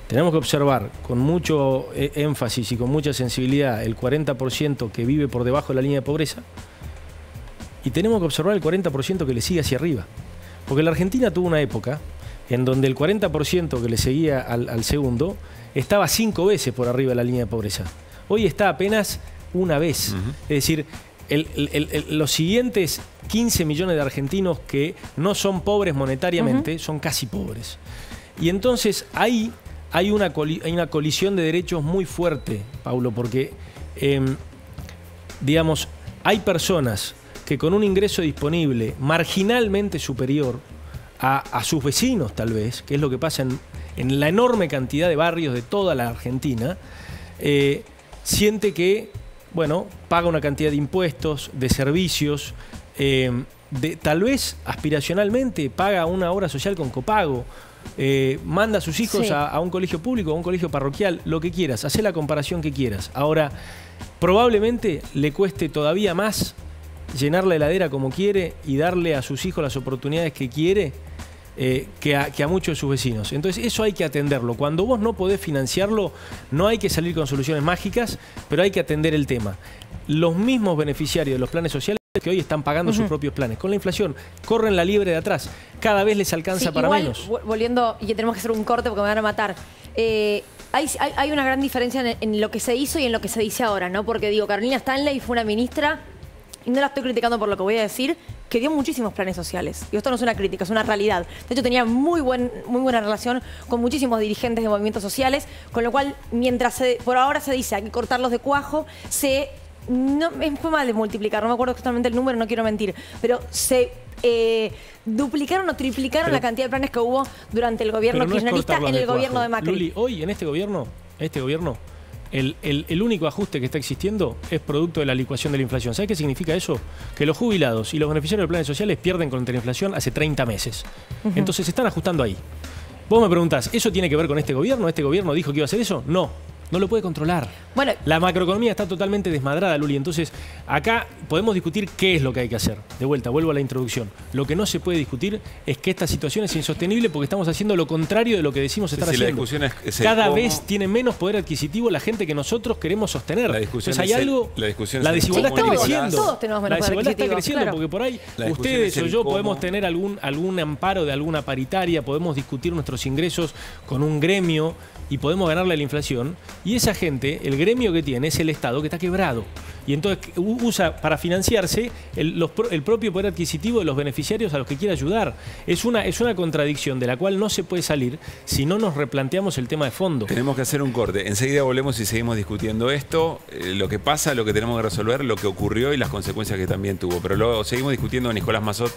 Tenemos que observar con mucho eh, énfasis y con mucha sensibilidad el 40% que vive por debajo de la línea de pobreza y tenemos que observar el 40% que le sigue hacia arriba. Porque la Argentina tuvo una época en donde el 40% que le seguía al, al segundo estaba cinco veces por arriba de la línea de pobreza. Hoy está apenas una vez. Es decir, el- el- el- el- los siguientes 15 millones de argentinos que no son pobres monetariamente son casi pobres. Y entonces ahí hay una, hay una colisión de derechos muy fuerte, Paulo, porque, em, digamos, hay personas que con un ingreso disponible marginalmente superior a, sus vecinos, tal vez, que es lo que pasa en, en la enorme cantidad de barrios de toda la Argentina, eh, siente que, bueno, paga una cantidad de impuestos, de servicios, eh, de, tal vez aspiracionalmente paga una obra social con copago, eh, manda a sus hijos Sí. a, a un colegio público, a un colegio parroquial, lo que quieras, hace la comparación que quieras. Ahora, probablemente le cueste todavía más llenar la heladera como quiere y darle a sus hijos las oportunidades que quiere eh, que, a, que a muchos de sus vecinos. Entonces eso hay que atenderlo. Cuando vos no podés financiarlo, no hay que salir con soluciones mágicas, pero hay que atender el tema. Los mismos beneficiarios de los planes sociales que hoy están pagando sus propios planes. Con la inflación, corren la libre de atrás. Cada vez les alcanza Sí, para igual, menos. vo- Volviendo, y tenemos que hacer un corte porque me van a matar. Eh, hay, hay- hay una gran diferencia en, en lo que se hizo y en lo que se dice ahora, ¿no? Porque digo, Carolina Stanley fue una ministra, y no la estoy criticando por lo que voy a decir, que dio muchísimos planes sociales. Y esto no es una crítica, es una realidad. De hecho, tenía muy, buen, muy buena relación con muchísimos dirigentes de movimientos sociales, con lo cual, mientras se- por ahora se dice hay que cortarlos de cuajo, se no, es- fue mal de multiplicar, no me acuerdo exactamente el número, no quiero mentir, pero se eh, duplicaron o triplicaron Pero- la cantidad de planes que hubo durante el gobierno no kirchnerista en de el gobierno de Macri. Luli, hoy en este gobierno, este gobierno, el, el- el único ajuste que está existiendo es producto de la licuación de la inflación. ¿Sabes qué significa eso? Que los jubilados y los beneficiarios de planes sociales pierden contra la inflación hace 30 meses. Entonces se están ajustando ahí. Vos me preguntás, ¿eso tiene que ver con este gobierno? ¿Este gobierno dijo que iba a hacer eso? No. No lo puede controlar. Bueno, La macroeconomía está totalmente desmadrada, Luli. Entonces, acá podemos discutir qué es lo que hay que hacer. De vuelta, vuelvo a la introducción. Lo que no se puede discutir es que esta situación es insostenible porque estamos haciendo lo contrario de lo que decimos Sí, estar la haciendo. discusión es- es el Cada cómo- vez tiene menos poder adquisitivo la gente que nosotros queremos sostener. La discusión Entonces, hay es el- algo. la discusión la desigualdad está creciendo. todos tenemos menos la poder desigualdad está creciendo claro. porque por ahí ustedes es o yo cómo- podemos tener algún, algún amparo de alguna paritaria, podemos discutir nuestros ingresos con un gremio y podemos ganarle a la inflación. Y esa gente, el gremio que tiene es el Estado que está quebrado. Y entonces usa para financiarse el propio poder adquisitivo de los beneficiarios a los que quiere ayudar. Es una, es una contradicción de la cual no se puede salir si no nos replanteamos el tema de fondo. Tenemos que hacer un corte. Enseguida volvemos y seguimos discutiendo esto, eh, lo que pasa, lo que tenemos que resolver, lo que ocurrió y las consecuencias que también tuvo. Pero lo seguimos discutiendo con Nicolás Mazot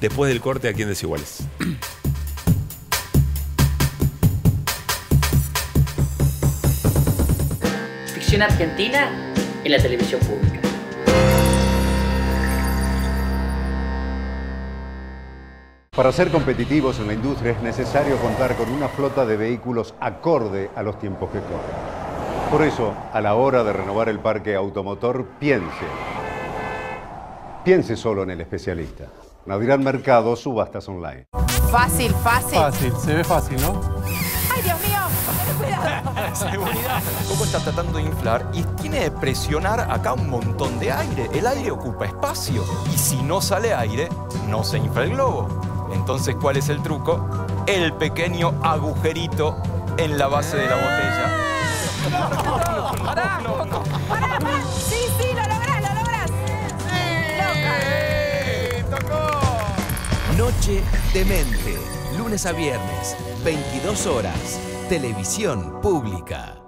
después del corte aquí en Desiguales. Ficción argentina en la televisión pública. Para ser competitivos en la industria es necesario contar con una flota de vehículos acorde a los tiempos que corren. Por eso, a la hora de renovar el parque automotor, piense. Piense solo en el especialista. Nadirán Mercado, subastas online. Fácil, fácil. Fácil, se ve fácil, ¿no? Seguridad. ¿Cómo está tratando de inflar? Y tiene que presionar acá un montón de aire. El aire ocupa espacio. Y si no sale aire, no se infla el globo. Entonces, ¿cuál es el truco? El pequeño agujerito en la base de la botella. Pará, pará. Sí, sí, lo lográs, lo lográs. Noche de Mente, lunes a viernes, 22 horas, televisión pública.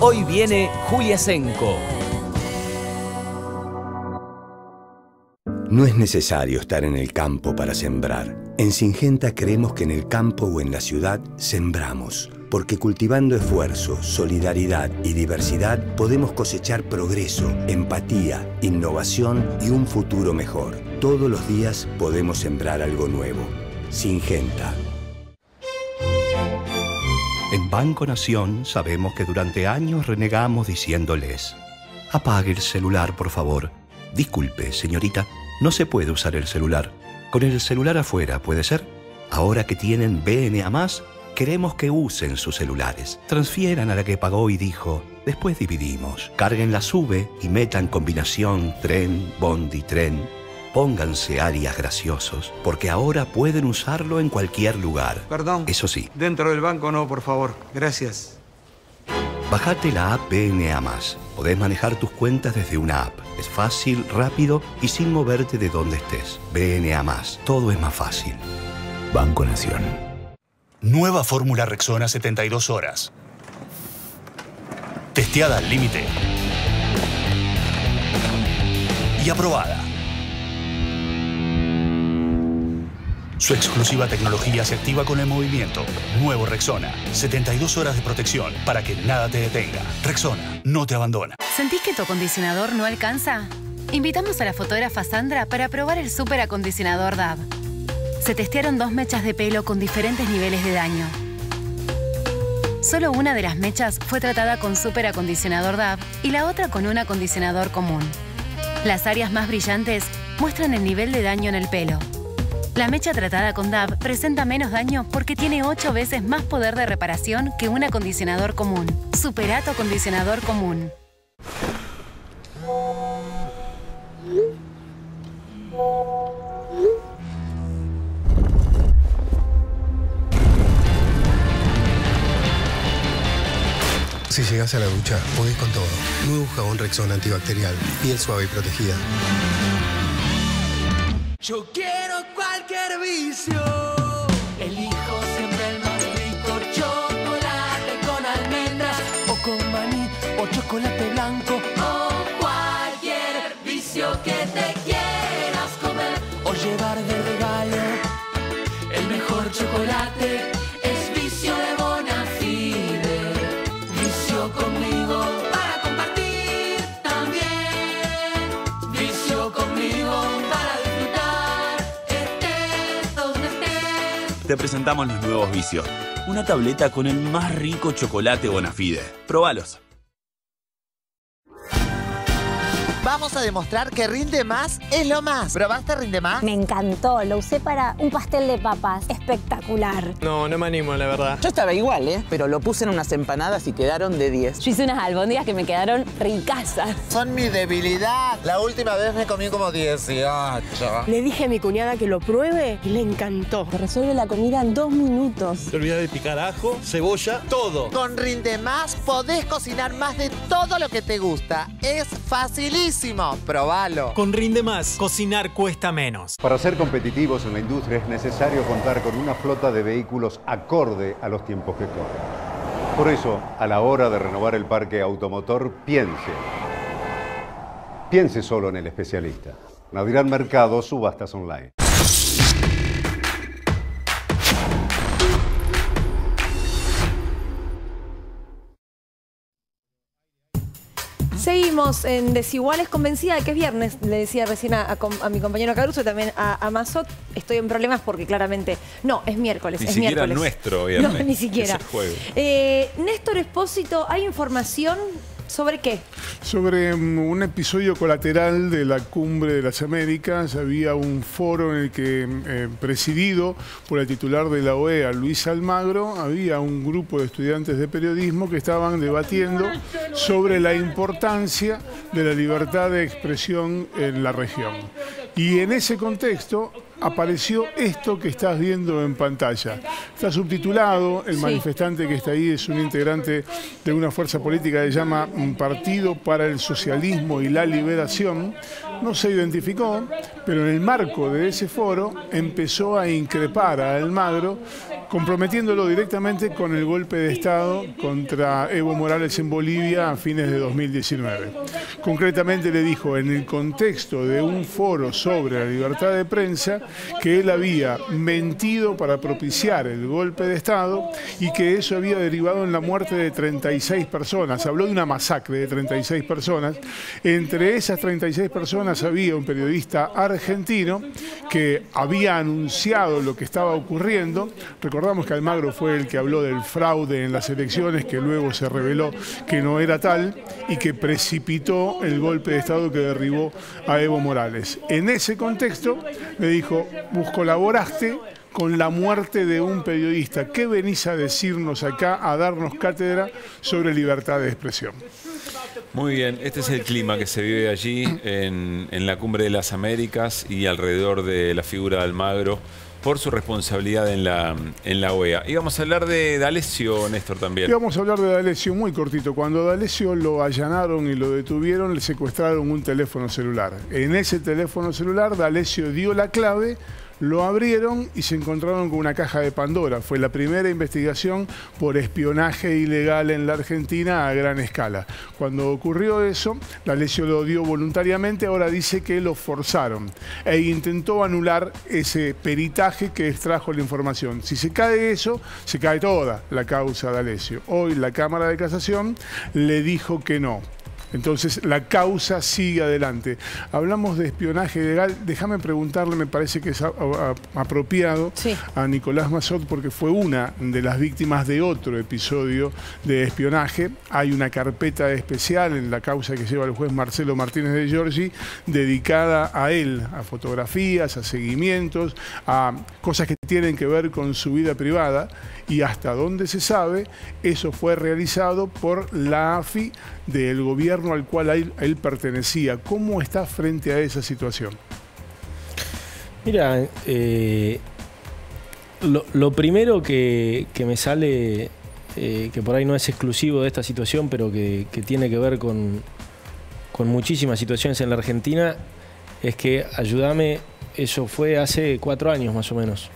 Hoy viene Julia Senko. No es necesario estar en el campo para sembrar. En Singenta creemos que en el campo o en la ciudad sembramos, porque cultivando esfuerzo, solidaridad y diversidad podemos cosechar progreso, empatía, innovación y un futuro mejor. Todos los días podemos sembrar algo nuevo. Singenta. En Banco Nación sabemos que durante años renegamos diciéndoles, apague el celular, por favor. Disculpe, señorita, no se puede usar el celular. Con el celular afuera, ¿puede ser? Ahora que tienen BNA más, queremos que usen sus celulares. Transfieran a la que pagó y dijo, después dividimos. Carguen la sube y metan combinación tren, bondi, tren. Pónganse alias graciosos, porque ahora pueden usarlo en cualquier lugar. Perdón. Eso sí, Dentro del banco no, por favor. Gracias. Bajate la app BNA. Podés manejar tus cuentas desde una app. Es fácil, rápido y sin moverte de donde estés. BNA. Todo es más fácil. Banco Nación. Nueva fórmula Rexona 72 horas. Testeada al límite. Y aprobada. Su exclusiva tecnología se activa con el movimiento. Nuevo Rexona. 72 horas de protección para que nada te detenga. Rexona no te abandona. ¿Sentís que tu acondicionador no alcanza? Invitamos a la fotógrafa Sandra para probar el super acondicionador DAB. Se testearon dos mechas de pelo con diferentes niveles de daño. Solo una de las mechas fue tratada con super acondicionador DAB y la otra con un acondicionador común. Las áreas más brillantes muestran el nivel de daño en el pelo. La mecha tratada con DAB presenta menos daño porque tiene 8 veces más poder de reparación que un acondicionador común. Superato acondicionador común. Si llegas a la ducha, podés con todo. Nuevo jabón Rexona antibacterial. Piel suave y protegida. Yo quiero cualquier vicio. Te presentamos los nuevos vicios. Una tableta con el más rico chocolate Bonafide. Probalos. Vamos a demostrar que rinde más es lo más. ¿Probaste rinde más? Me encantó, lo usé para un pastel de papas. Espectacular. No, no me animo, la verdad. Yo estaba igual, ¿eh? Pero lo puse en unas empanadas y quedaron de 10. Yo hice unas albóndigas que me quedaron ricasas. Son mi debilidad. La última vez me comí como 18. Le dije a mi cuñada que lo pruebe y le encantó. Resuelve la comida en dos minutos. Te olvidas de picar ajo, cebolla, todo. Con Rinde Más podés cocinar más de todo lo que te gusta. Es facilísimo. Probalo. Con Rinde Más, cocinar cuesta menos. Para ser competitivos en la industria es necesario contar con una flota de vehículos acorde a los tiempos que corren. Por eso, a la hora de renovar el parque automotor, piense. Piense solo en el especialista. Nadirán Mercado, subastas online. Seguimos en Desiguales, convencida de que es viernes. Le decía recién a, a com- a mi compañero Caruso y también a, a Mazot. Estoy en problemas porque claramente. No, es miércoles. Ni es siquiera miércoles. nuestro viernes. No, ni siquiera. Es el juego. Eh, Néstor Espósito, ¿hay información sobre qué? Sobre mm, un episodio colateral de la Cumbre de las Américas, había un foro en el que, eh, presidido por el titular de la OEA, Luis Almagro, había un grupo de estudiantes de periodismo que estaban debatiendo sobre la importancia de la libertad de expresión en la región. Y en ese contexto apareció esto que estás viendo en pantalla. Está subtitulado, el Sí. manifestante que está ahí es un integrante de una fuerza política que se llama Partido para el Socialismo y la Liberación. No se identificó, pero en el marco de ese foro empezó a increpar a Almagro, comprometiéndolo directamente con el golpe de Estado contra Evo Morales en Bolivia a fines de 2019. Concretamente le dijo, en el contexto de un foro sobre la libertad de prensa, que él había mentido para propiciar el golpe de Estado y que eso había derivado en la muerte de 36 personas. Habló de una masacre de 36 personas. Entre esas 36 personas había un periodista argentino que había anunciado lo que estaba ocurriendo. Recordamos que Almagro fue el que habló del fraude en las elecciones, que luego se reveló que no era tal y que precipitó el golpe de Estado que derribó a Evo Morales. En ese contexto le dijo, vos colaboraste con la muerte de un periodista. ¿Qué venís a decirnos acá, a darnos cátedra sobre libertad de expresión? Muy bien, este es el clima que se vive allí en, en la cumbre de las Américas y alrededor de la figura de Almagro por su responsabilidad en la, en la OEA. Y vamos a hablar de D'Alessio, Néstor, también. Y vamos a hablar de D'Alessio muy cortito. Cuando D'Alessio lo allanaron y lo detuvieron, le secuestraron un teléfono celular. En ese teléfono celular, D'Alessio dio la clave, lo abrieron y se encontraron con una caja de Pandora. Fue la primera investigación por espionaje ilegal en la Argentina a gran escala. Cuando ocurrió eso, D'Alessio lo dio voluntariamente, ahora dice que lo forzaron e intentó anular ese peritaje que extrajo la información. Si se cae eso, se cae toda la causa de D'Alessio. Hoy la Cámara de Casación le dijo que no. Entonces la causa sigue adelante. Hablamos de espionaje ilegal. Déjame preguntarle, me parece que es a- a- apropiado a Nicolás Mazot porque fue una de las víctimas de otro episodio de espionaje. Hay una carpeta especial en la causa que lleva el juez Marcelo Martínez de Giorgi dedicada a él, a fotografías, a seguimientos, a cosas que tienen que ver con su vida privada y hasta donde se sabe, eso fue realizado por la AFI del gobierno al cual él, él pertenecía. ¿Cómo está frente a esa situación? Mira, eh, lo, lo primero que, que me sale, eh, que por ahí no es exclusivo de esta situación, pero que, que tiene que ver con, con muchísimas situaciones en la Argentina, es que ayúdame, eso fue hace cuatro años más o menos.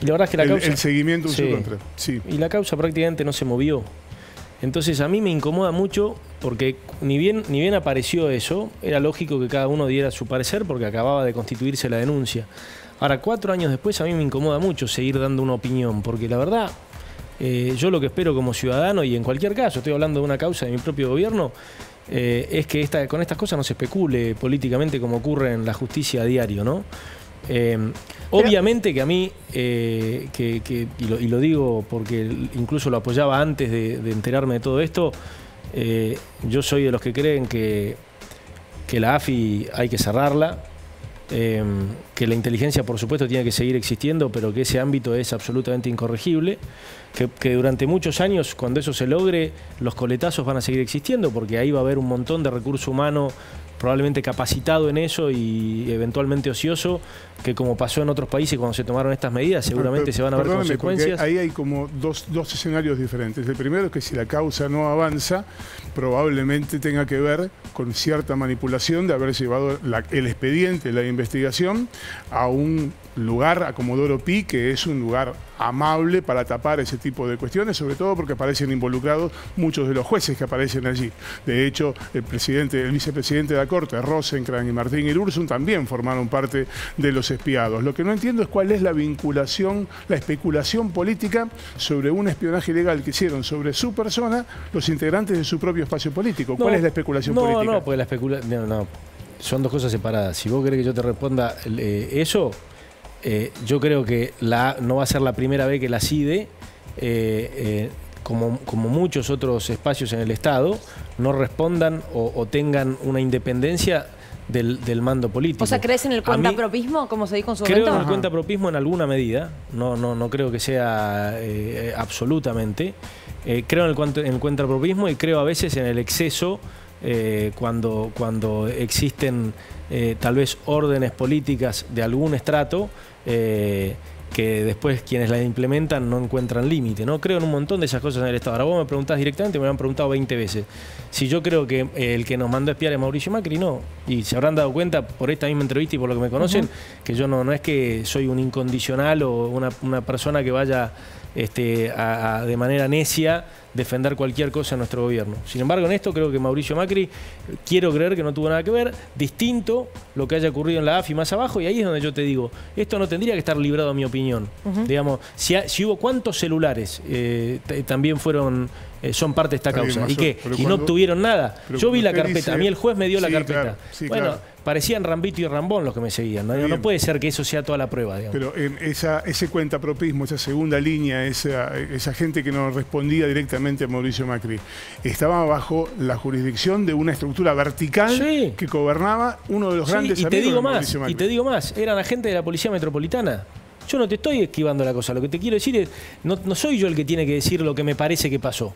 Y la verdad es que la El- causa. el seguimiento sí. Y la causa prácticamente no se movió. Entonces a mí me incomoda mucho porque ni bien, ni bien apareció eso, era lógico que cada uno diera su parecer porque acababa de constituirse la denuncia. Ahora, cuatro años después a mí me incomoda mucho seguir dando una opinión, porque la verdad, eh, yo lo que espero como ciudadano, y en cualquier caso, estoy hablando de una causa de mi propio gobierno, eh, es que con estas cosas no se especule políticamente como ocurre en la justicia a diario, ¿no? Eh, obviamente que a mí, eh, que, que- y, lo, y lo digo porque incluso lo apoyaba antes de, de enterarme de todo esto, eh, yo soy de los que creen que, que la AFI hay que cerrarla, eh, que la inteligencia por supuesto tiene que seguir existiendo, pero que ese ámbito es absolutamente incorregible, que, que durante muchos años, cuando eso se logre, los coletazos van a seguir existiendo, porque ahí va a haber un montón de recurso humano probablemente capacitado en eso y eventualmente ocioso, que como pasó en otros países cuando se tomaron estas medidas, seguramente Per- se van a ver consecuencias. Ahí hay como dos, dos escenarios diferentes. El primero es que si la causa no avanza, probablemente tenga que ver con cierta manipulación de haber llevado la- el expediente, la investigación, a un lugar, a Comodoro Pi, que es un lugar amable para tapar ese tipo de cuestiones, sobre todo porque aparecen involucrados muchos de los jueces que aparecen allí. De hecho, el presidente, el vicepresidente de la Corte, Rosencrantz y Martín Irurzun, también formaron parte de los espiados. Lo que no entiendo es cuál es la vinculación, la especulación política sobre un espionaje ilegal que hicieron sobre su persona los integrantes de su propio espacio político. ¿Cuál No, es la especulación no, política? No, porque la especulación. No, no. Son dos cosas separadas. Si vos querés que yo te responda eh, eso, eh, yo creo que la, no va a ser la primera vez que la CIDE, eh, eh, como, como muchos otros espacios en el Estado, no respondan o, o tengan una independencia del, del mando político. O sea, ¿crees en el cuentapropismo, como se dijo en su Creo en momento? el cuentapropismo en alguna medida, no, no, no creo que sea eh, absolutamente. Eh, creo en el, en el cuentapropismo y creo a veces en el exceso eh, cuando, cuando existen tal vez órdenes políticas de algún estrato eh, que después quienes las implementan no encuentran límite. ¿no? Creo en un montón de esas cosas en el Estado. Ahora vos me preguntás directamente, me lo han preguntado 20 veces. Si yo creo que el que nos mandó a espiar es Mauricio Macri, no. Y se habrán dado cuenta por esta misma entrevista y por lo que me conocen, que yo no, no es que soy un incondicional o una, una persona que vaya este, a- a- de manera necia defender cualquier cosa en nuestro gobierno. Sin embargo, en esto creo que Mauricio Macri, quiero creer que no tuvo nada que ver, distinto lo que haya ocurrido en la AFI más abajo, y ahí es donde yo te digo, esto no tendría que estar librado a mi opinión. Digamos, si, ha- si hubo cuántos celulares eh, también fueron... eh, son parte de esta causa y que y no obtuvieron nada. Yo vi la carpeta, dice- a mí el juez me dio la carpeta. claro, sí, bueno, claro. parecían Rambito y Rambón los que me seguían. No, no puede ser que eso sea toda la prueba. Digamos. Pero esa, ese cuentapropismo, esa segunda línea, esa, esa gente que no respondía directamente a Mauricio Macri, estaba bajo la jurisdicción de una estructura vertical que gobernaba uno de los grandes y te amigos digo de más, Mauricio Macri. y te digo más, eran agentes de la Policía Metropolitana. Yo no te estoy esquivando la cosa, lo que te quiero decir es, no, no soy yo el que tiene que decir lo que me parece que pasó.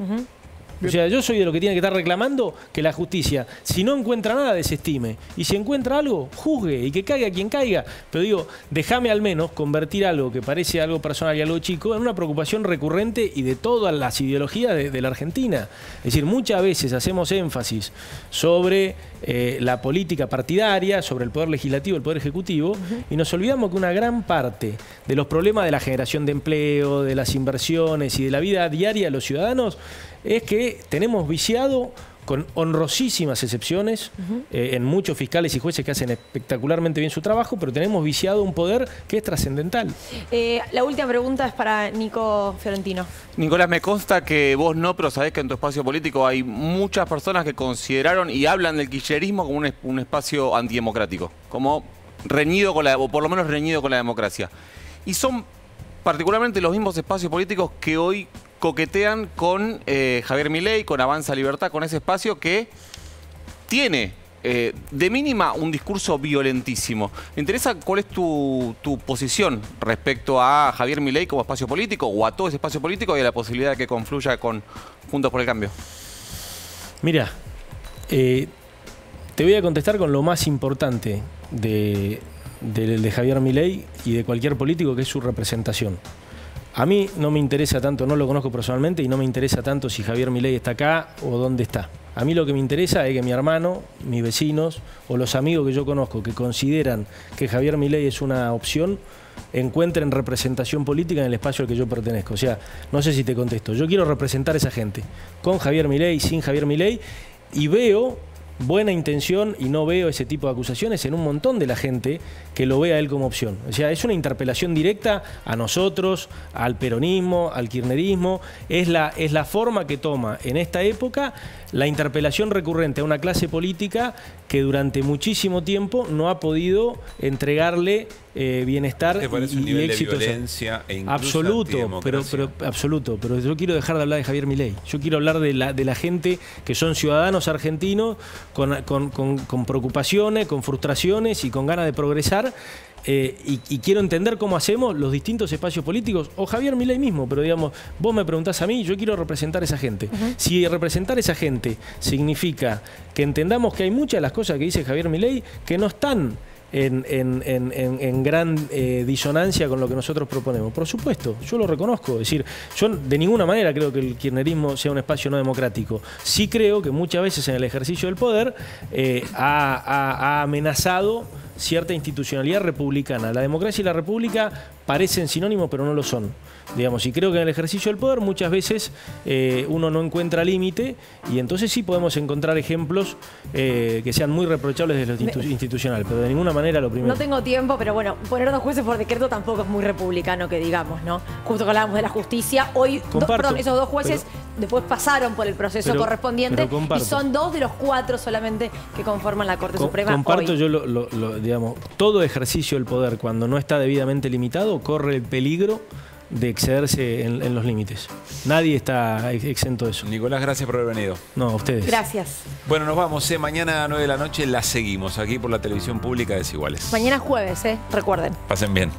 O sea, yo soy de lo que tiene que estar reclamando que la justicia, si no encuentra nada, desestime. Y si encuentra algo, juzgue y que caiga quien caiga. Pero digo, déjame al menos convertir algo que parece algo personal y algo chico en una preocupación recurrente y de todas las ideologías de, de la Argentina. Es decir, muchas veces hacemos énfasis sobre eh, la política partidaria, sobre el poder legislativo, el poder ejecutivo, y nos olvidamos que una gran parte de los problemas de la generación de empleo, de las inversiones y de la vida diaria de los ciudadanos es que tenemos viciado con honrosísimas excepciones, eh, en muchos fiscales y jueces que hacen espectacularmente bien su trabajo, pero tenemos viciado un poder que es trascendental. Eh, la última pregunta es para Nico Fiorentino. Nicolás, me consta que vos no, pero sabés que en tu espacio político hay muchas personas que consideraron y hablan del kirchnerismo como un, un espacio antidemocrático, como reñido con la, o por lo menos reñido con la democracia. Y son particularmente los mismos espacios políticos que hoy coquetean con eh, Javier Milei, con Avanza Libertad, con ese espacio que tiene eh, de mínima un discurso violentísimo. Me interesa cuál es tu, posición respecto a Javier Milei como espacio político o a todo ese espacio político y a la posibilidad de que confluya con Juntos por el Cambio. Mira, eh, te voy a contestar con lo más importante de, de- de Javier Milei y de cualquier político, que es su representación. A mí no me interesa tanto, no lo conozco personalmente y no me interesa tanto si Javier Milei está acá o dónde está. A mí lo que me interesa es que mi hermano, mis vecinos o los amigos que yo conozco que consideran que Javier Milei es una opción, encuentren representación política en el espacio al que yo pertenezco. O sea, no sé si te contesto. Yo quiero representar a esa gente, con Javier Milei, sin Javier Milei, y veo buena intención y no veo ese tipo de acusaciones en un montón de la gente que lo ve a él como opción. O sea, es una interpelación directa a nosotros, al peronismo, al kirchnerismo. Es la, es la forma que toma en esta época la interpelación recurrente a una clase política que durante muchísimo tiempo no ha podido entregarle eh, bienestar ¿Te parece y, un y de violencia e incluso Absoluto, pero, absoluto. Pero yo quiero dejar de hablar de Javier Milei. Yo quiero hablar de la, de la gente que son ciudadanos argentinos con, con- con- con preocupaciones, con frustraciones y con ganas de progresar. eh, y, y quiero entender cómo hacemos los distintos espacios políticos, o Javier Milei mismo, pero digamos, vos me preguntás a mí, yo quiero representar a esa gente. Si representar a esa gente significa que entendamos que hay muchas de las cosas que dice Javier Milei que no están en, gran eh, disonancia con lo que nosotros proponemos. Por supuesto, yo lo reconozco. Es decir, yo de ninguna manera creo que el kirchnerismo sea un espacio no democrático. Sí creo que muchas veces en el ejercicio del poder eh, ha amenazado cierta institucionalidad republicana. La democracia y la república parecen sinónimos, pero no lo son. Digamos, y creo que en el ejercicio del poder muchas veces eh, uno no encuentra límite y entonces sí podemos encontrar ejemplos eh, que sean muy reprochables desde lo institu- institucional, pero de ninguna manera lo primero. No tengo tiempo, pero bueno, poner dos jueces por decreto tampoco es muy republicano, que digamos, ¿no? Justo que hablábamos de la justicia, hoy, do- Comparto, perdón, esos dos jueces pero- después pasaron por el proceso Pero- correspondiente pero y son dos de los cuatro solamente que conforman la Corte Co- Suprema Comparto hoy. yo, lo, lo- lo- digamos, todo ejercicio del poder cuando no está debidamente limitado corre el peligro de excederse en, en los límites. Nadie está ex- exento de eso. Nicolás, gracias por haber venido. No, a ustedes. Gracias. Bueno, nos vamos. ¿eh? Mañana a 9 de la noche la seguimos aquí por la televisión pública Desiguales. Mañana jueves, ¿eh? Recuerden. Pasen bien.